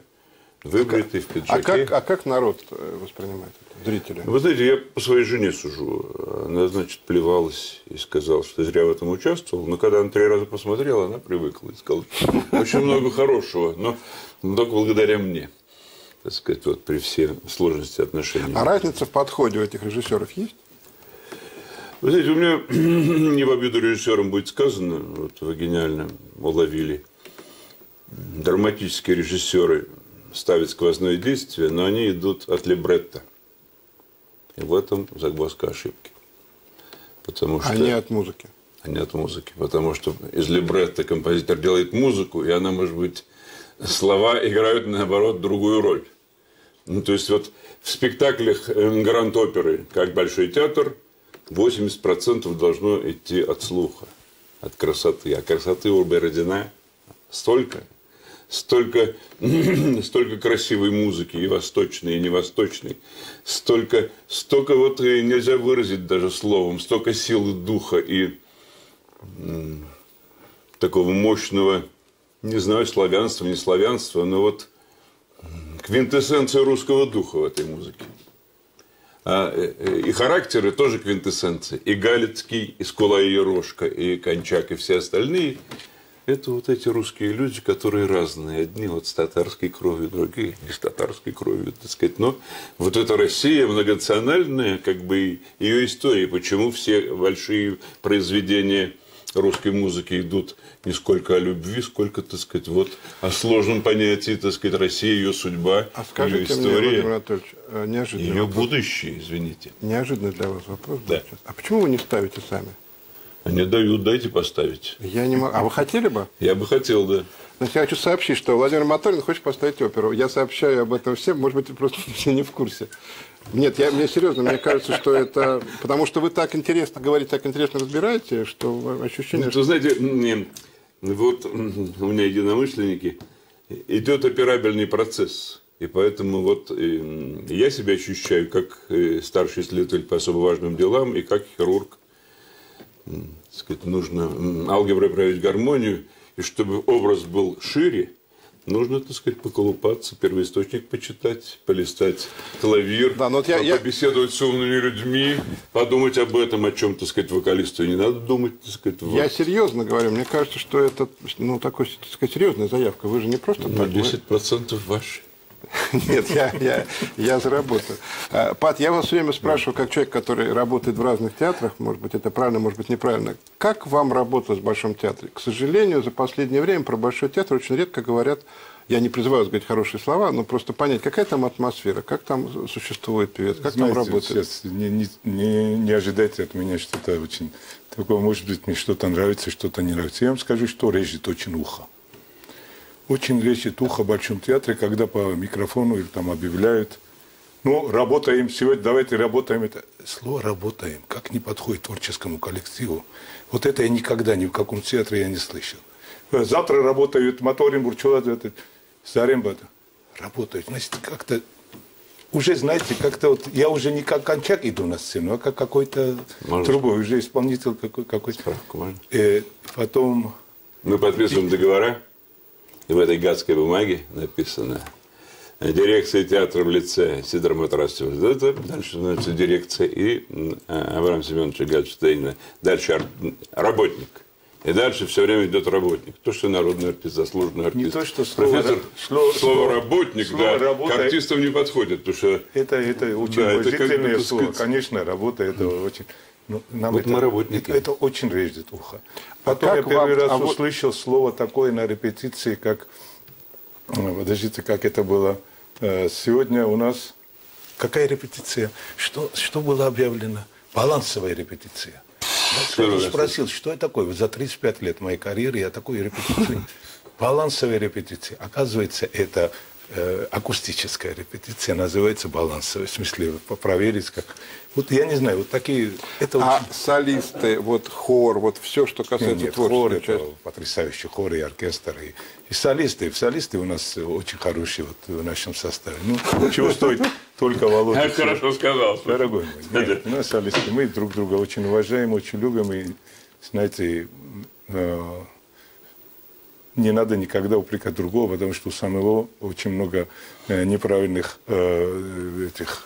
выбритый в а пиджаке. А как, а как народ э, воспринимает это, зрители? Вы знаете, я по своей жене сужу. Она, значит, плевалась и сказала, что зря в этом участвовал. Но когда она три раза посмотрела, она привыкла и сказала, очень <laughs> много хорошего, но только благодаря мне. Так сказать, вот при всей сложности отношений. А разница в подходе у этих режиссеров есть? Вы знаете, у меня <clears throat> не в обиду режиссерам будет сказано, вот вы гениально уловили. Драматические режиссеры ставят сквозное действие, но они идут от либретта. И в этом загвоздка ошибки. Потому что... Они от музыки. Они от музыки. Потому что из либретта композитор делает музыку, и она, может быть, слова играют, наоборот, другую роль. Ну, то есть, вот в спектаклях Гранд-оперы, как Большой театр – 80% должно идти от слуха, от красоты. А красоты у Бородина столько, столько, <clears throat> столько красивой музыки, и восточной, и невосточной, столько, столько вот нельзя выразить даже словом, столько силы духа и такого мощного, не знаю, славянства, не славянства, но вот квинтэссенция русского духа в этой музыке. А, э, э, и характеры тоже квинтэссенции. И Галицкий, и Скула и Ерошка, и Кончак, и все остальные. Это вот эти русские люди, которые разные. Одни вот с татарской кровью, другие не с татарской кровью, так сказать. Но вот эта Россия многонациональная, как бы ее история, почему все большие произведения русской музыки идут не сколько о любви, сколько, так сказать, вот о сложном понятии, так сказать, Россия, ее судьба, А ее скажите мне, Владимир история, Анатольевич, э, неожиданно. ее будущее, извините. Неожиданный для вас вопрос. Да. А почему вы не ставите сами? Они дают, дайте поставить. Я не могу. А вы хотели бы? Я бы хотел, да. Значит, я хочу сообщить, что Владимир Моторин хочет поставить оперу. Я сообщаю об этом всем, может быть, просто <laughs> все не в курсе. Нет, я, мне серьезно, мне кажется, что это... Потому что вы так интересно говорите, так интересно разбираете, что ощущение, Ну, что... Вы знаете, вот у меня единомышленники, идет операбельный процесс. И поэтому вот э, я себя ощущаю как э, старший следователь по особо важным делам и как хирург. Сказать, нужно алгеброй править гармонию, и чтобы образ был шире, нужно, так сказать, поколупаться, первоисточник почитать, полистать клавир, Да, ну вот я- я- побеседовать с умными людьми, подумать об этом, о чем, так сказать, вокалисту не надо думать, так сказать. вот. Я серьезно говорю, мне кажется, что это ну, такой, так сказать, серьезная заявка. Вы же не просто Ну, так... вы- 10% ваши. <laughs> Нет, я, я, я заработаю. Пат, я вас все время спрашиваю, как человек, который работает в разных театрах, может быть, это правильно, может быть, неправильно. Как вам работа в Большом театре? К сожалению, за последнее время про Большой театр очень редко говорят, я не призываю говорить хорошие слова, но просто понять, какая там атмосфера, как там существует певец, как Знаете, там работает. Сейчас не, не, не, не ожидайте от меня что-то очень такого. Может быть, мне что-то нравится, что-то не нравится. Я вам скажу, что режет очень ухо. Очень режет ухо в Большом театре, когда по микрофону или там объявляют, ну, работаем сегодня, давайте работаем. Это слово «работаем» как не подходит творческому коллективу. Вот это я никогда ни в каком театре я не слышал. Завтра работают Моторин, Бурчула, это, Заремба. Работают. Значит, как-то уже, знаете, как-то вот я уже не как кончак иду на сцену, а как какой-то трубой, уже исполнитель какой- какой-то. Справку можно? Э, потом, Мы подписываем договора, и в этой гадской бумаге написано дирекция театра в лице Сидора Матрасова. Вот Это дальше становится дирекция и м, Авраам Семеновича Гальштейна. Дальше работник. И дальше все время идет работник. То, что народный артист, заслуженный артист. Не то, что слово Профессор, слово- слово работник, слово да, работа- к артистам не подходит, потому что это, это очень Да, это уважительное так слово. сказать, Конечно, работа это очень... ну, нам Вот это, мы работники. Это, это очень режет ухо. Потом как я первый вам- раз а вот- услышал слово такое на репетиции, как... э, Подождите, как это было? Э, Сегодня у нас... Какая репетиция? Что, что было объявлено? Балансовая репетиция. Я спросил, что это такое? Вот За 35 лет моей карьеры я такой репетиции. <laughs> Балансовая репетиция. Оказывается, это акустическая репетиция, называется балансовая. В смысле, по- проверить как. Вот я не знаю, вот такие. Это А очень- солисты, вот хор, вот все, что касается нет, хор, творческой это части. потрясающий хор и оркестр, и, и солисты. Солисты у нас очень хорошие вот в нашем составе. Ну, чего стоит только Володя. Как хорошо сказал. Дорогой мой, нет, у нас солисты, мы друг друга очень уважаем, очень любим, и, знаете, э, не надо никогда упрекать другого, потому что у самого очень много э, неправильных э, этих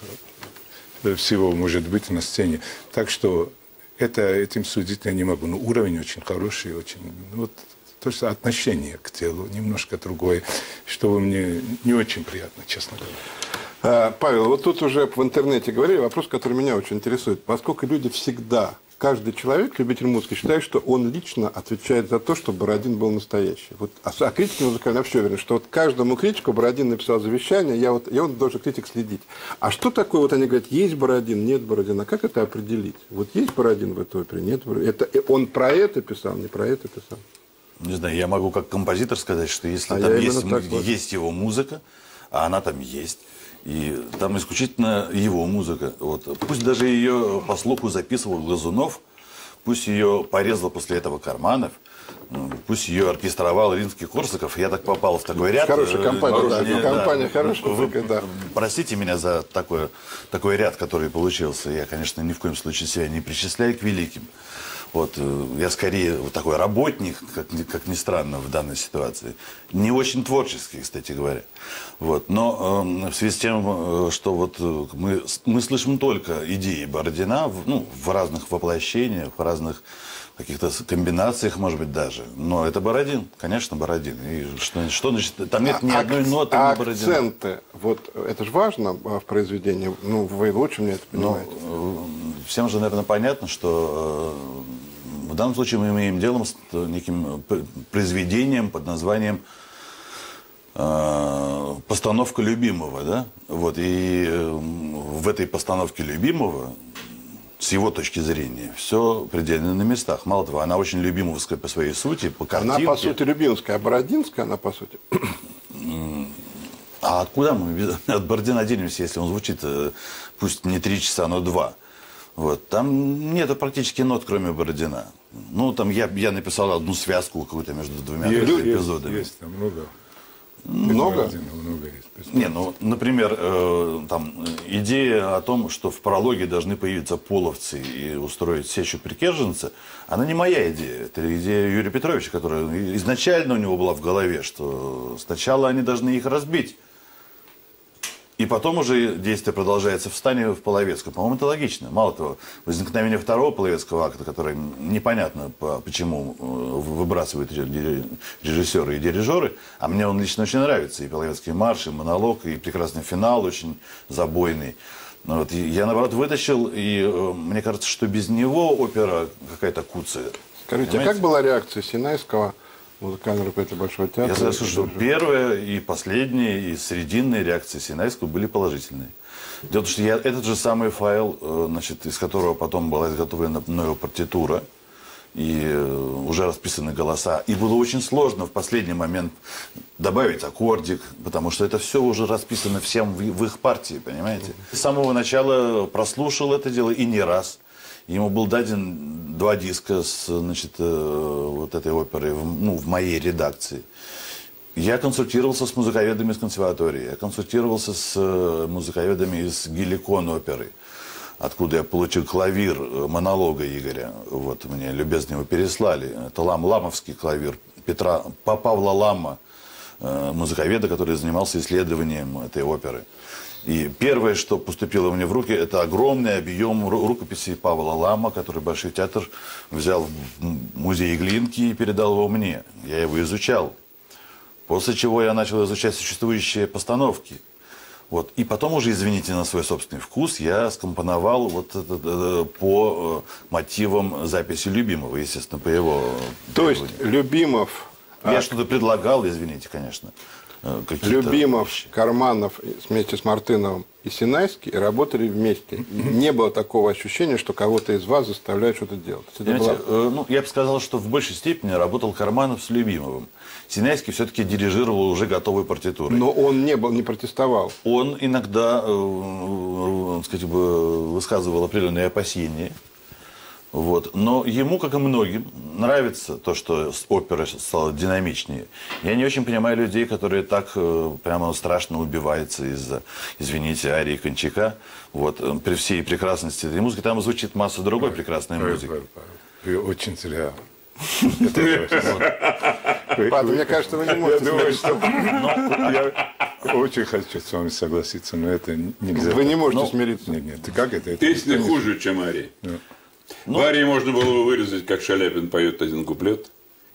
э, всего может быть на сцене. Так что это, этим судить я не могу. Но уровень очень хороший, очень... ну, Вот, то есть отношение к телу немножко другое, что мне не очень приятно, честно говоря. Павел, вот тут уже в интернете говорили вопрос, который меня очень интересует. Поскольку люди всегда, каждый человек, любитель музыки, считает, что он лично отвечает за то, что Бородин был настоящий. Вот, а, а критики музыкальные вообще уверены, что вот каждому критику Бородин написал завещание, я вот, я вот должен критик следить. А что такое, вот они говорят, есть Бородин, нет Бородина, как это определить? Вот есть Бородин в этой опере, нет Бородина. Это, э, он про это писал, не про это писал. Не знаю, я могу как композитор сказать, что если А там есть, так вот. есть его музыка, а она там есть, и там исключительно его музыка. Вот. Пусть даже ее по слуху записывал Глазунов, пусть ее порезал после этого Карманов, ну, пусть ее оркестровал Римский Корсаков. Я так попал в такой ряд. Хорошая э, компания, да, не- компания хорошая Вы такая, да. Простите меня за такой, такой ряд, который получился. Я, конечно, ни в коем случае себя не причисляю к великим. Вот, э, я скорее вот такой работник, как, как ни странно в данной ситуации. Не очень творческий, кстати говоря. Вот, но э, в связи с тем, э, что вот э, мы, мы слышим только идеи Бородина в, ну, в разных воплощениях, в разных каких-то комбинациях, может быть, даже. Но это Бородин, конечно, Бородин. И что, что значит, там нет ни А одной акц- ноты а Бородина. акценты, вот это же важно а, в произведении. Ну, вы лучше мне это Ну, понимаете. э, всем же, наверное, понятно, что в данном случае мы имеем дело с неким произведением под названием «Постановка любимого». Да? Вот, и э, в этой постановке любимого с его точки зрения, все предельно на местах. Мало того, она очень любимовская по своей сути, по Она, картинке. по сути, Любимская, а Бородинская, она, по сути... А откуда мы <laughs> от Бородина денемся, если он звучит, э, пусть не три часа, но два? Вот. Там нету практически нот, кроме Бородина. Ну, там я, я написал одну связку какую-то между двумя Есть, есть, эпизодами. есть там много. Много? Много есть. Не, ну, например, э, там э, идея о том, что в прологе должны появиться половцы и устроить сечу прикерженца, она не моя идея. Это идея Юрия Петровича, которая изначально у него была в голове, что сначала они должны их разбить. И потом уже действие продолжается в стане в Половецком. По-моему, это логично. Мало того, возникновение второго Половецкого акта, который непонятно по- почему э, выбрасывают ре- режиссеры и дирижеры, а мне он лично очень нравится. И Половецкий марш, и монолог, и прекрасный финал очень забойный. Ну, вот, я, наоборот, вытащил, и э, мне кажется, что без него опера какая-то куцая. Скажите, а Понимаете? как была реакция Синайского, музыкального руководителя Большого театра? Я скажу, что первая и последняя, и срединные реакции Синайского были положительные. Дело в том, что я этот же самый файл, э, значит, из которого потом была изготовлена мною партитура, и э, уже расписаны голоса. И было очень сложно в последний момент добавить аккордик, потому что это все уже расписано всем в, в их партии, понимаете? С самого начала прослушал это дело и не раз. Ему был даден два диска с, значит, э, вот этой оперы ну, в моей редакции. Я консультировался с музыковедами из консерватории, я консультировался с э, музыковедами из Геликон оперы, откуда я получил клавир э, монолога Игоря. Вот мне любезно его переслали. Это лам, ламовский клавир Петра, Па- Павла Лама, музыковеда, который занимался исследованием этой оперы. И первое, что поступило мне в руки, это огромный объем ру- рукописей Павла Лама, который Большой театр взял в музей Глинки и передал его мне. Я его изучал. После чего я начал изучать существующие постановки. Вот. И потом уже, извините, на свой собственный вкус я скомпоновал вот это, э, по э, мотивам записи любимого, естественно, по его... То есть Любимов, Я что-то предлагал, извините, конечно. Э, какие-то Любимов. Карманов вместе с Мартыновым и Синайский работали вместе. Не было такого ощущения, что кого-то из вас заставляют что-то делать. Была- э, ну, я бы сказал, что в большей степени работал Карманов с Любимовым. Синайский все-таки дирижировал уже готовой партитурой. Но он не был, не протестовал. Он иногда, э, э, сказать, бы, высказывал определенные опасения. Вот. Но ему, как и многим, нравится то, что опера стала динамичнее. Я не очень понимаю людей, которые так э, прямо страшно убиваются из-за, извините, арии Кончака. Вот. э, При всей прекрасности этой музыки. Там звучит масса другой прекрасной Павел, музыки. Павел, Павел, Вы очень зря. <laughs> Павел, мне кажется, вы не <laughs> Я можете думаю, что <laughs> я очень хочу с вами согласиться, но это нельзя. Вы не можете Ну, смириться. Нет, нет, как это? Песня хуже, чем Ария. Ну. В Арии можно было бы вырезать, как Шаляпин поет один куплет.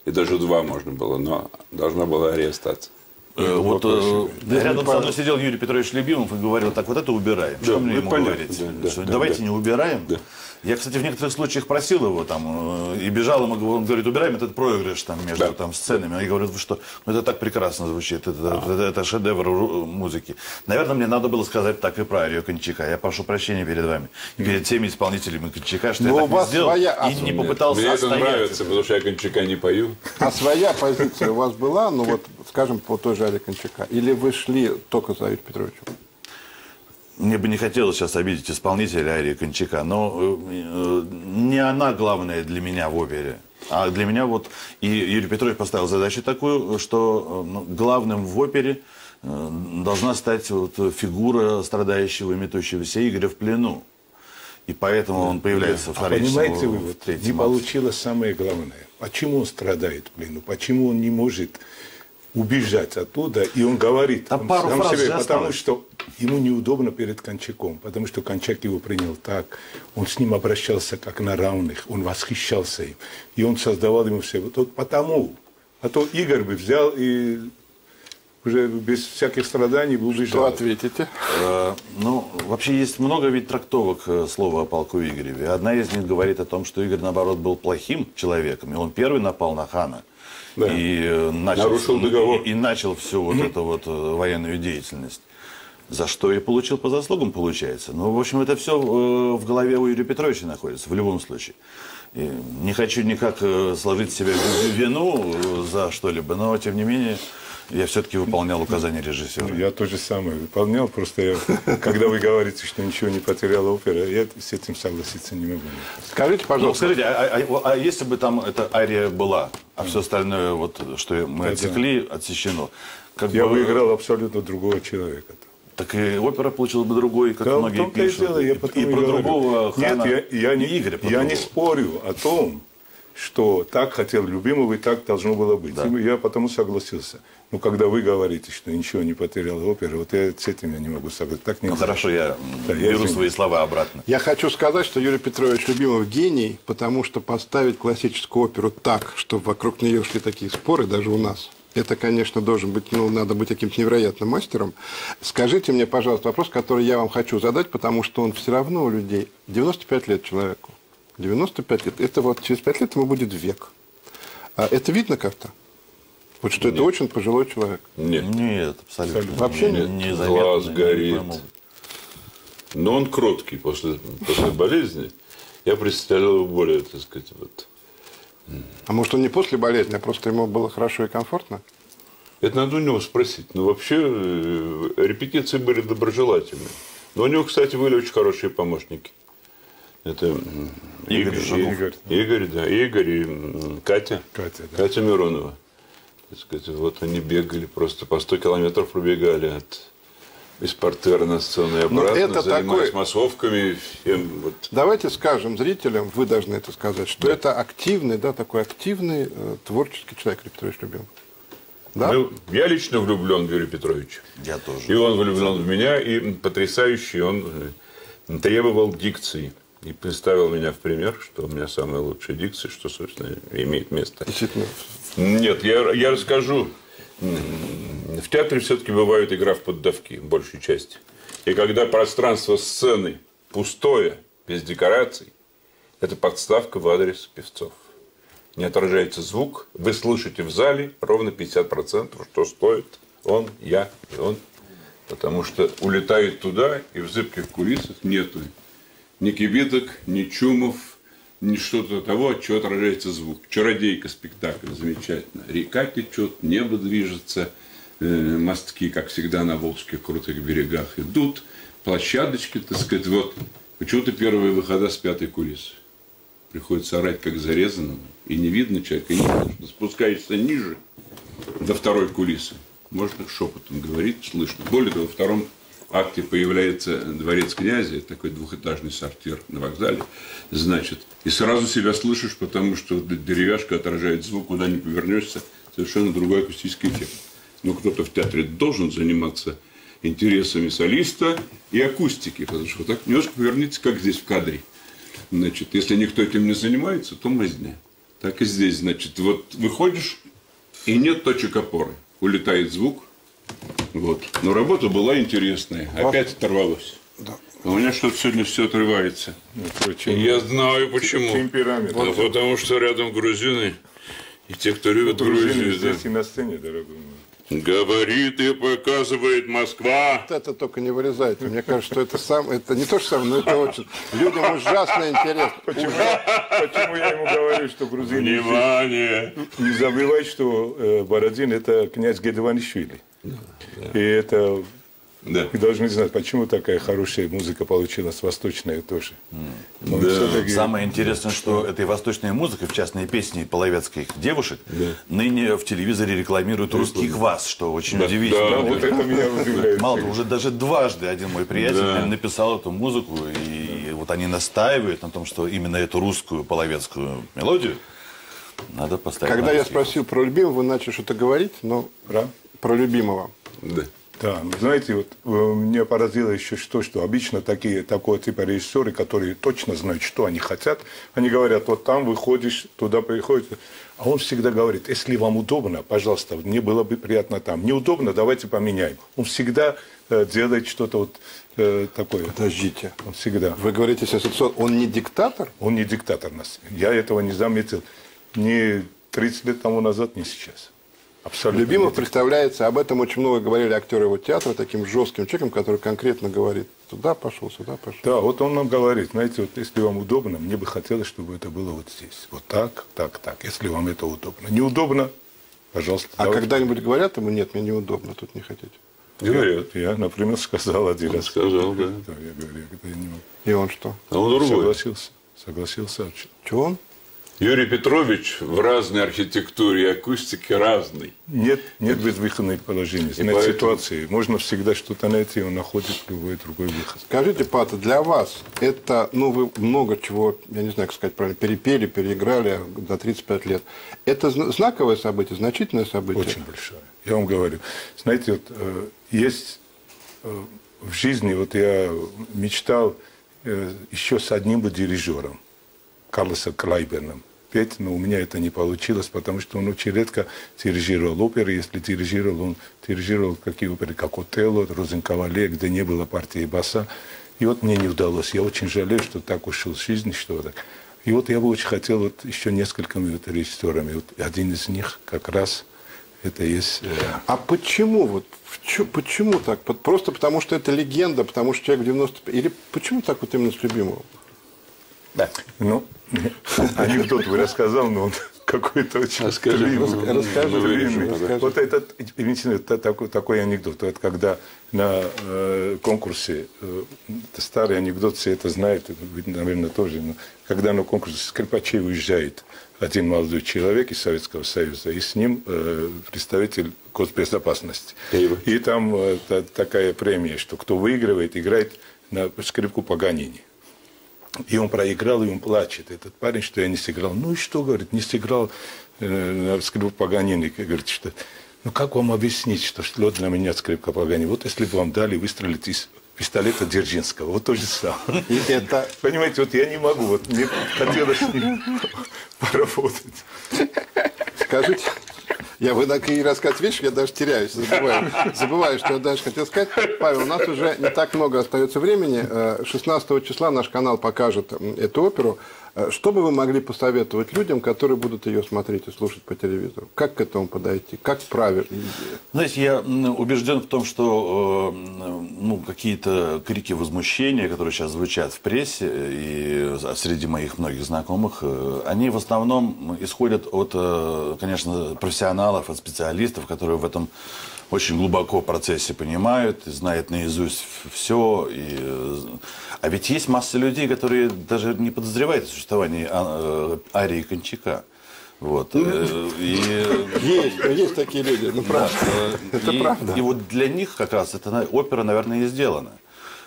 И даже два можно было, но должна была Ария остаться. Э, Вот э, рядом со мной сидел Юрий Петрович Любимов и говорил, так вот это убираем. Что мне ну, ему понятно, говорить? да, да, Что да, давайте да. не убираем. Да. Я, кстати, в некоторых случаях просил его там э, и бежал ему, он говорит, убираем этот проигрыш там между Да. там сценами. Я говорю, вы что, ну это так прекрасно звучит, это, это, это шедевр музыки. Наверное, мне надо было сказать так и про Арию Кончака. Я прошу прощения перед вами, и перед теми исполнителями Кончака, что Но я у так не сделал своя и не попытался Мне это нравится, потому что я Кончака не пою. А своя позиция у вас была, ну вот, скажем, по той же Аре Кончака? Или вы шли только за Юрием Петровичем? Мне бы не хотелось сейчас обидеть исполнителя Арии Кончака, но э, э, не она главная для меня в опере. А для меня вот и Юрий Петрович поставил задачу такую, что э, ну, главным в опере должна стать вот фигура страдающего и метущегося Игоря в плену. И поэтому он появляется А вторично понимаете в- вы, в вот, третьем не получилось самое главное. Почему он страдает в плену? Почему он не может убежать оттуда? И он говорит Там он пару сам себе, же потому осталось. что ему неудобно перед Кончаком, потому что Кончак его принял так, он с ним обращался как на равных, он восхищался им, и он создавал ему все. Вот, вот потому, а то Игорь бы взял и уже без всяких страданий был бы Что ответите? Э, Ну, вообще есть много ведь трактовок э, слова о полку Игореве. Одна из них говорит о том, что Игорь, наоборот, был плохим человеком, и он первый напал на хана. Да. И, э, начал, Нарушил договор. И, и начал всю вот эту вот э, военную деятельность. За что и получил по заслугам, получается. Ну, в общем, это все в голове у Юрия Петровича находится, в любом случае. И не хочу никак э, сложить себе вину э, за что-либо, но, тем не менее, я все-таки выполнял указания режиссера. Я то же самое выполнял, просто я, когда вы говорите, что ничего не потеряла опера, я с этим согласиться не могу. Скажите, Ну, пожалуйста, скажите, а, а- а если бы там эта ария была, а все остальное, вот, что мы Да-да. отсекли, отсечено, как Я бы, выиграл абсолютно другого человека. Так и опера получила бы другой, как Да, многие том-то и пишут. дело, я и, и про говорю. другого хана, Нет, я, я не, Игоря про я не спорю о том, что так хотел любимого и так должно было быть. Да. И Я потому согласился. Но когда вы говорите, что ничего не потеряла опера, вот я с этим я не могу согласиться. Так Ну, нельзя. хорошо, я Да, я беру извиняюсь. свои слова обратно. я хочу сказать, что Юрий Петрович Любимов гений, потому что поставить классическую оперу так, чтобы вокруг нее шли такие споры, даже у нас, это, конечно, должен быть, ну, надо быть каким-то невероятным мастером. Скажите мне, пожалуйста, вопрос, который я вам хочу задать, потому что он все равно у людей 95 лет человеку. 95 лет. Это вот через 5 лет ему будет век. А это видно как-то? Вот что это очень пожилой человек. Нет. Нет, абсолютно. Вообще не, нет. незаметно, Глаз горит. Но он кроткий после, после болезни. Я представлял его более, так сказать, вот. А может, он не после болезни, а просто ему было хорошо и комфортно? Это надо у него спросить. Ну, вообще, э, репетиции были доброжелательные. Но у него, кстати, были очень хорошие помощники. Это Игорь Игорь. Игорь, Игорь, да, Игорь и Катя. Катя, да. Катя Миронова. Так сказать, вот они бегали просто по 100 километров пробегали от из портера на сцену и Ну, обратно, это занимаясь такой- массовками. всем вот. Давайте скажем зрителям, вы должны это сказать, что это активный, да, такой активный э, творческий человек, Юрий Петрович Любимов. Да? Ну, я лично влюблен в Юрия Петровича. Я тоже. И он влюблен в меня, и потрясающий, он э, требовал дикции. И представил меня в пример, что у меня самая лучшая дикция, что, собственно, имеет место. Действительно. Нет, я, я расскажу. В театре все-таки бывает игра в поддавки, большей части. И когда пространство сцены пустое, без декораций, это подставка в адрес певцов. Не отражается звук, вы слышите в зале ровно 50%, что стоит он, я и он. Потому что улетает туда, и в зыбких кулисах нету ни кибиток, ни чумов, ни что-то того, от чего отражается звук. Чародейка спектакль замечательно. Река течет, небо движется, э, мостки, как всегда, на волжских крутых берегах идут, площадочки, так сказать, вот. Почему-то первые выхода с пятой кулисы. Приходится орать, как зарезанному, и не видно человека, и не что спускаешься ниже, до второй кулисы. Можно шепотом говорить, слышно. Более того, во втором акте появляется дворец князя, такой двухэтажный сортир на вокзале, значит, и сразу себя слышишь, потому что деревяшка отражает звук, куда ни повернешься, совершенно другой акустический эффект. Но кто-то в театре должен заниматься интересами солиста и акустики, потому что вот так немножко повернитесь, как здесь в кадре. Значит, если никто этим не занимается, то мазня. Так и здесь, значит, вот выходишь, и нет точек опоры. Улетает звук. Вот. Но работа была интересная. Опять оторвалось. А у меня что-то сегодня все отрывается. Это очень- Я знаю почему. Темперамент. Да потому что рядом грузины. И те, кто любит Дружины Грузию, да. здесь и на сцене, дорогой мой. Говорит и показывает Москва. Вот это только не вырезайте. Мне кажется, что это сам, это не то же самое, но это очень людям ужасно интересно. Почему, почему я ему говорю, что грузины... Внимание! Не забывай, что э, Бородин – это князь Гедванишвили. И это Да. вы должны знать, почему такая хорошая музыка получилась, восточная тоже. Но всё-таки- Самое интересное, что этой восточной музыкой, в частной песни половецких девушек, ныне в телевизоре рекламируют русский квас, что очень Да, удивительно. да, Вот это меня <laughs> удивляет. Мало того, уже даже дважды один мой приятель Да. написал эту музыку, и вот они настаивают на том, что именно эту русскую половецкую мелодию надо поставить. Когда на я спросил про любимого, вы начали что-то говорить, но Про? Про любимого. Да. Да, ну, знаете, вот э, меня поразило еще что, что обычно такие, такого типа режиссеры, которые точно знают, что они хотят, они говорят, вот там выходишь, туда приходишь, а он всегда говорит, если вам удобно, пожалуйста, мне было бы приятно там. Неудобно, давайте поменяем. Он всегда э, делает что-то вот э, такое. Подождите. Он всегда. Вы говорите сенсационно. Он не диктатор? Он не диктатор нас. Я этого не заметил ни 30 лет тому назад, ни сейчас. Абсолютно. Любимов представляется, об этом очень много говорили актеры его театра, таким жестким человеком, который конкретно говорит, туда пошел, сюда пошел. Да, вот он нам говорит, знаете, вот если вам удобно, мне бы хотелось, чтобы это было вот здесь. Вот так, так, так, если вам это удобно. Неудобно, пожалуйста. А давайте. когда-нибудь говорят ему, нет, мне неудобно, тут не хотите. Говорят. Я, например, <laughs> сказал один раз. сказал, да. я говорю, я не могу. И он что? А он другой. Согласился. Согласился. Чего он? Юрий Петрович в разной архитектуре и акустике разный. Нет, нет безвыходных положений. Знаете, поэтому- ситуации. Можно всегда что-то найти, он находит любой другой выход. Скажите, Пата, для вас это, ну, вы много чего, я не знаю, как сказать правильно, перепели, переиграли до 35 лет. Это зна- знаковое событие, значительное событие? Очень большое. Я вам говорю. Знаете, вот э, есть э, в жизни, вот я мечтал э, еще с одним бы дирижером, Карлосом Клайберном, петь, но у меня это не получилось, потому что он очень редко дирижировал оперы. Если дирижировал, он дирижировал какие оперы, как «Отелло», «Розенкавале», где не было партии баса. И вот мне не удалось. Я очень жалею, что так ушел с жизни, что так. И вот я бы очень хотел вот еще несколькими вот режиссерами. Вот один из них как раз это есть... э, А почему вот, почему так? Просто потому, что это легенда, потому что человек в 90... Или почему так вот именно с любимого? Ну, анекдот вы рассказал, но он какой-то очень Расскажи, длинный. расскажи, Длинный. расскажи. Вот этот, извините, это такой, такой анекдот. Вот когда на э, конкурсе, э, это старый анекдот, все это знают, вы, наверное, тоже, но когда на конкурсе Скрипачей уезжает один молодой человек из Советского Союза, и с ним э, представитель госбезопасности. И там э, та- такая премия, что кто выигрывает, играет на скрипку Паганини. И он проиграл, и он плачет. Этот парень, что я не сыграл. Ну и что, говорит, не сыграл э, на скрипку Паганини. Говорит, что... Ну как вам объяснить, что что для меня скрипка Паганини? Вот если бы вам дали выстрелить из пистолета Дзержинского, вот то же самое. И это... Понимаете, вот я не могу, вот мне хотелось с ним поработать. Скажите, я вы такие рассказывать вещи, я даже теряюсь, забываю, забываю, что я дальше хотел сказать. Павел, у нас уже не так много остается времени. Э, 16 числа наш канал покажет эту оперу. Э, Что бы вы могли посоветовать людям, которые будут ее смотреть и слушать по телевизору? Как к этому подойти? Как правильно? Знаете, я убежден в том, что э, ну, какие-то крики возмущения, которые сейчас звучат в прессе и среди моих многих знакомых, э, они в основном исходят от, э, конечно, профессионалов, от специалистов, которые в этом очень глубоко в процессе понимают, знают наизусть все. И, э, а ведь есть масса людей, которые даже не подозревают о существовании а- э, Арии Кончака. Вот. э, И <laughs> Есть, есть такие люди, ну правда. Это и, правда. И вот для них как раз эта опера, наверное, и сделана.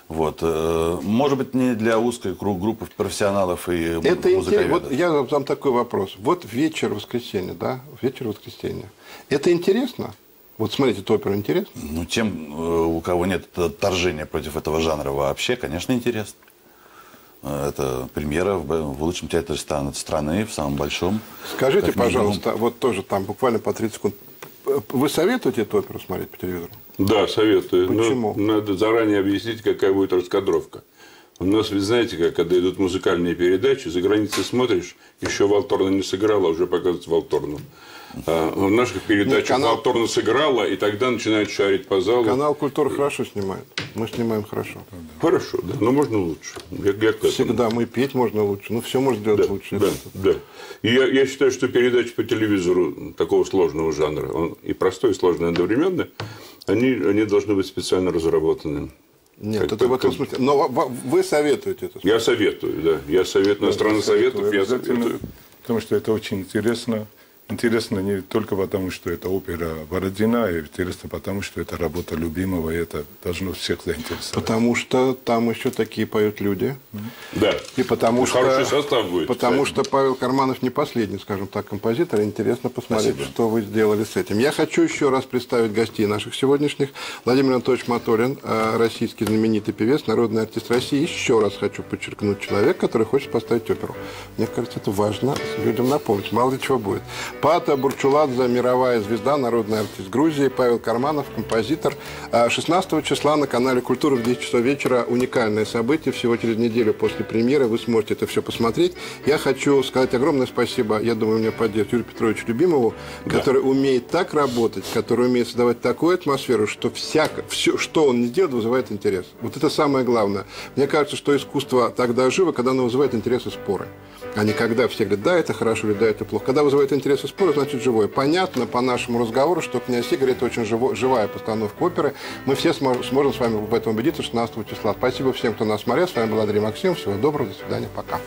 Вот. Может быть, не для узкой круг группы профессионалов и Это интересно. музыковедов. Вот я вам такой вопрос. Вот вечер воскресенья, да? Вечер воскресенья. Это интересно? Вот смотрите, эту оперу интересно? Ну, тем, э, у кого нет отторжения против этого жанра вообще, конечно, интересно. Э, Это премьера в, лучшем театре страны, в самом большом. Скажите, минимум. пожалуйста, вот тоже там буквально по 30 секунд. Вы советуете эту оперу смотреть по телевизору? Да, советую. Но Почему? надо заранее объяснить, какая будет раскадровка. У нас, вы знаете, как когда идут музыкальные передачи, за границей смотришь, еще Валторна не сыграла, а уже показывают Валторну. А в наших передачах канал- Валторна сыграла, и тогда начинают шарить по залу. Канал «Культура» хорошо снимает. Мы снимаем хорошо. Хорошо, да, но можно лучше. Я, я. Всегда мы петь можно лучше. Ну, все можно сделать Да, лучше. да, да. И я, я считаю, что передачи по телевизору такого сложного жанра, он и простой, и сложный одновременно, они, они должны быть специально разработаны. Нет, Как- это в этом смысле. Но вы советуете это. Я советую, да. Я советую, на страну советов, я советую. потому что это очень интересно. Интересно не только потому, что это опера Бородина, а интересно потому, что это работа любимого, и это должно всех заинтересовать. Потому что там еще такие поют люди. Да. И потому Ну, что, Хороший состав будет. Потому кстати. что Павел Карманов не последний, скажем так, композитор. Интересно посмотреть, Спасибо. что вы сделали с этим. Я хочу еще раз представить гостей наших сегодняшних. Владимир Анатольевич Моторин, э, российский знаменитый певец, народный артист России. Еще раз хочу подчеркнуть человек, который хочет поставить оперу. Мне кажется, это важно людям напомнить. Мало ли чего будет. Пата Бурчуладзе, мировая звезда, народный артист Грузии. Павел Карманов, композитор. Э, 16 числа на канале «Культура» в 10 часов вечера. Уникальное событие. Всего через неделю после премьеры вы сможете это все посмотреть. Я хочу сказать огромное спасибо, я думаю, меня поддержит Юрию Петровичу Любимову, который умеет так работать, который умеет создавать такую атмосферу, что всяко, все, что он не делает, вызывает интерес. Вот это самое главное. Мне кажется, что искусство тогда живо, когда оно вызывает интерес и споры. А не когда все говорят, да, это хорошо или да, это плохо. Когда вызывает интерес и споры, значит живое. Понятно по нашему разговору, что «Князь Игорь» – это очень живо, живая постановка оперы. Мы все сможем, сможем с вами в этом убедиться 16 числа. Спасибо всем, кто нас смотрел. С вами был Андрей Максимов. Всего доброго, до свидания, пока.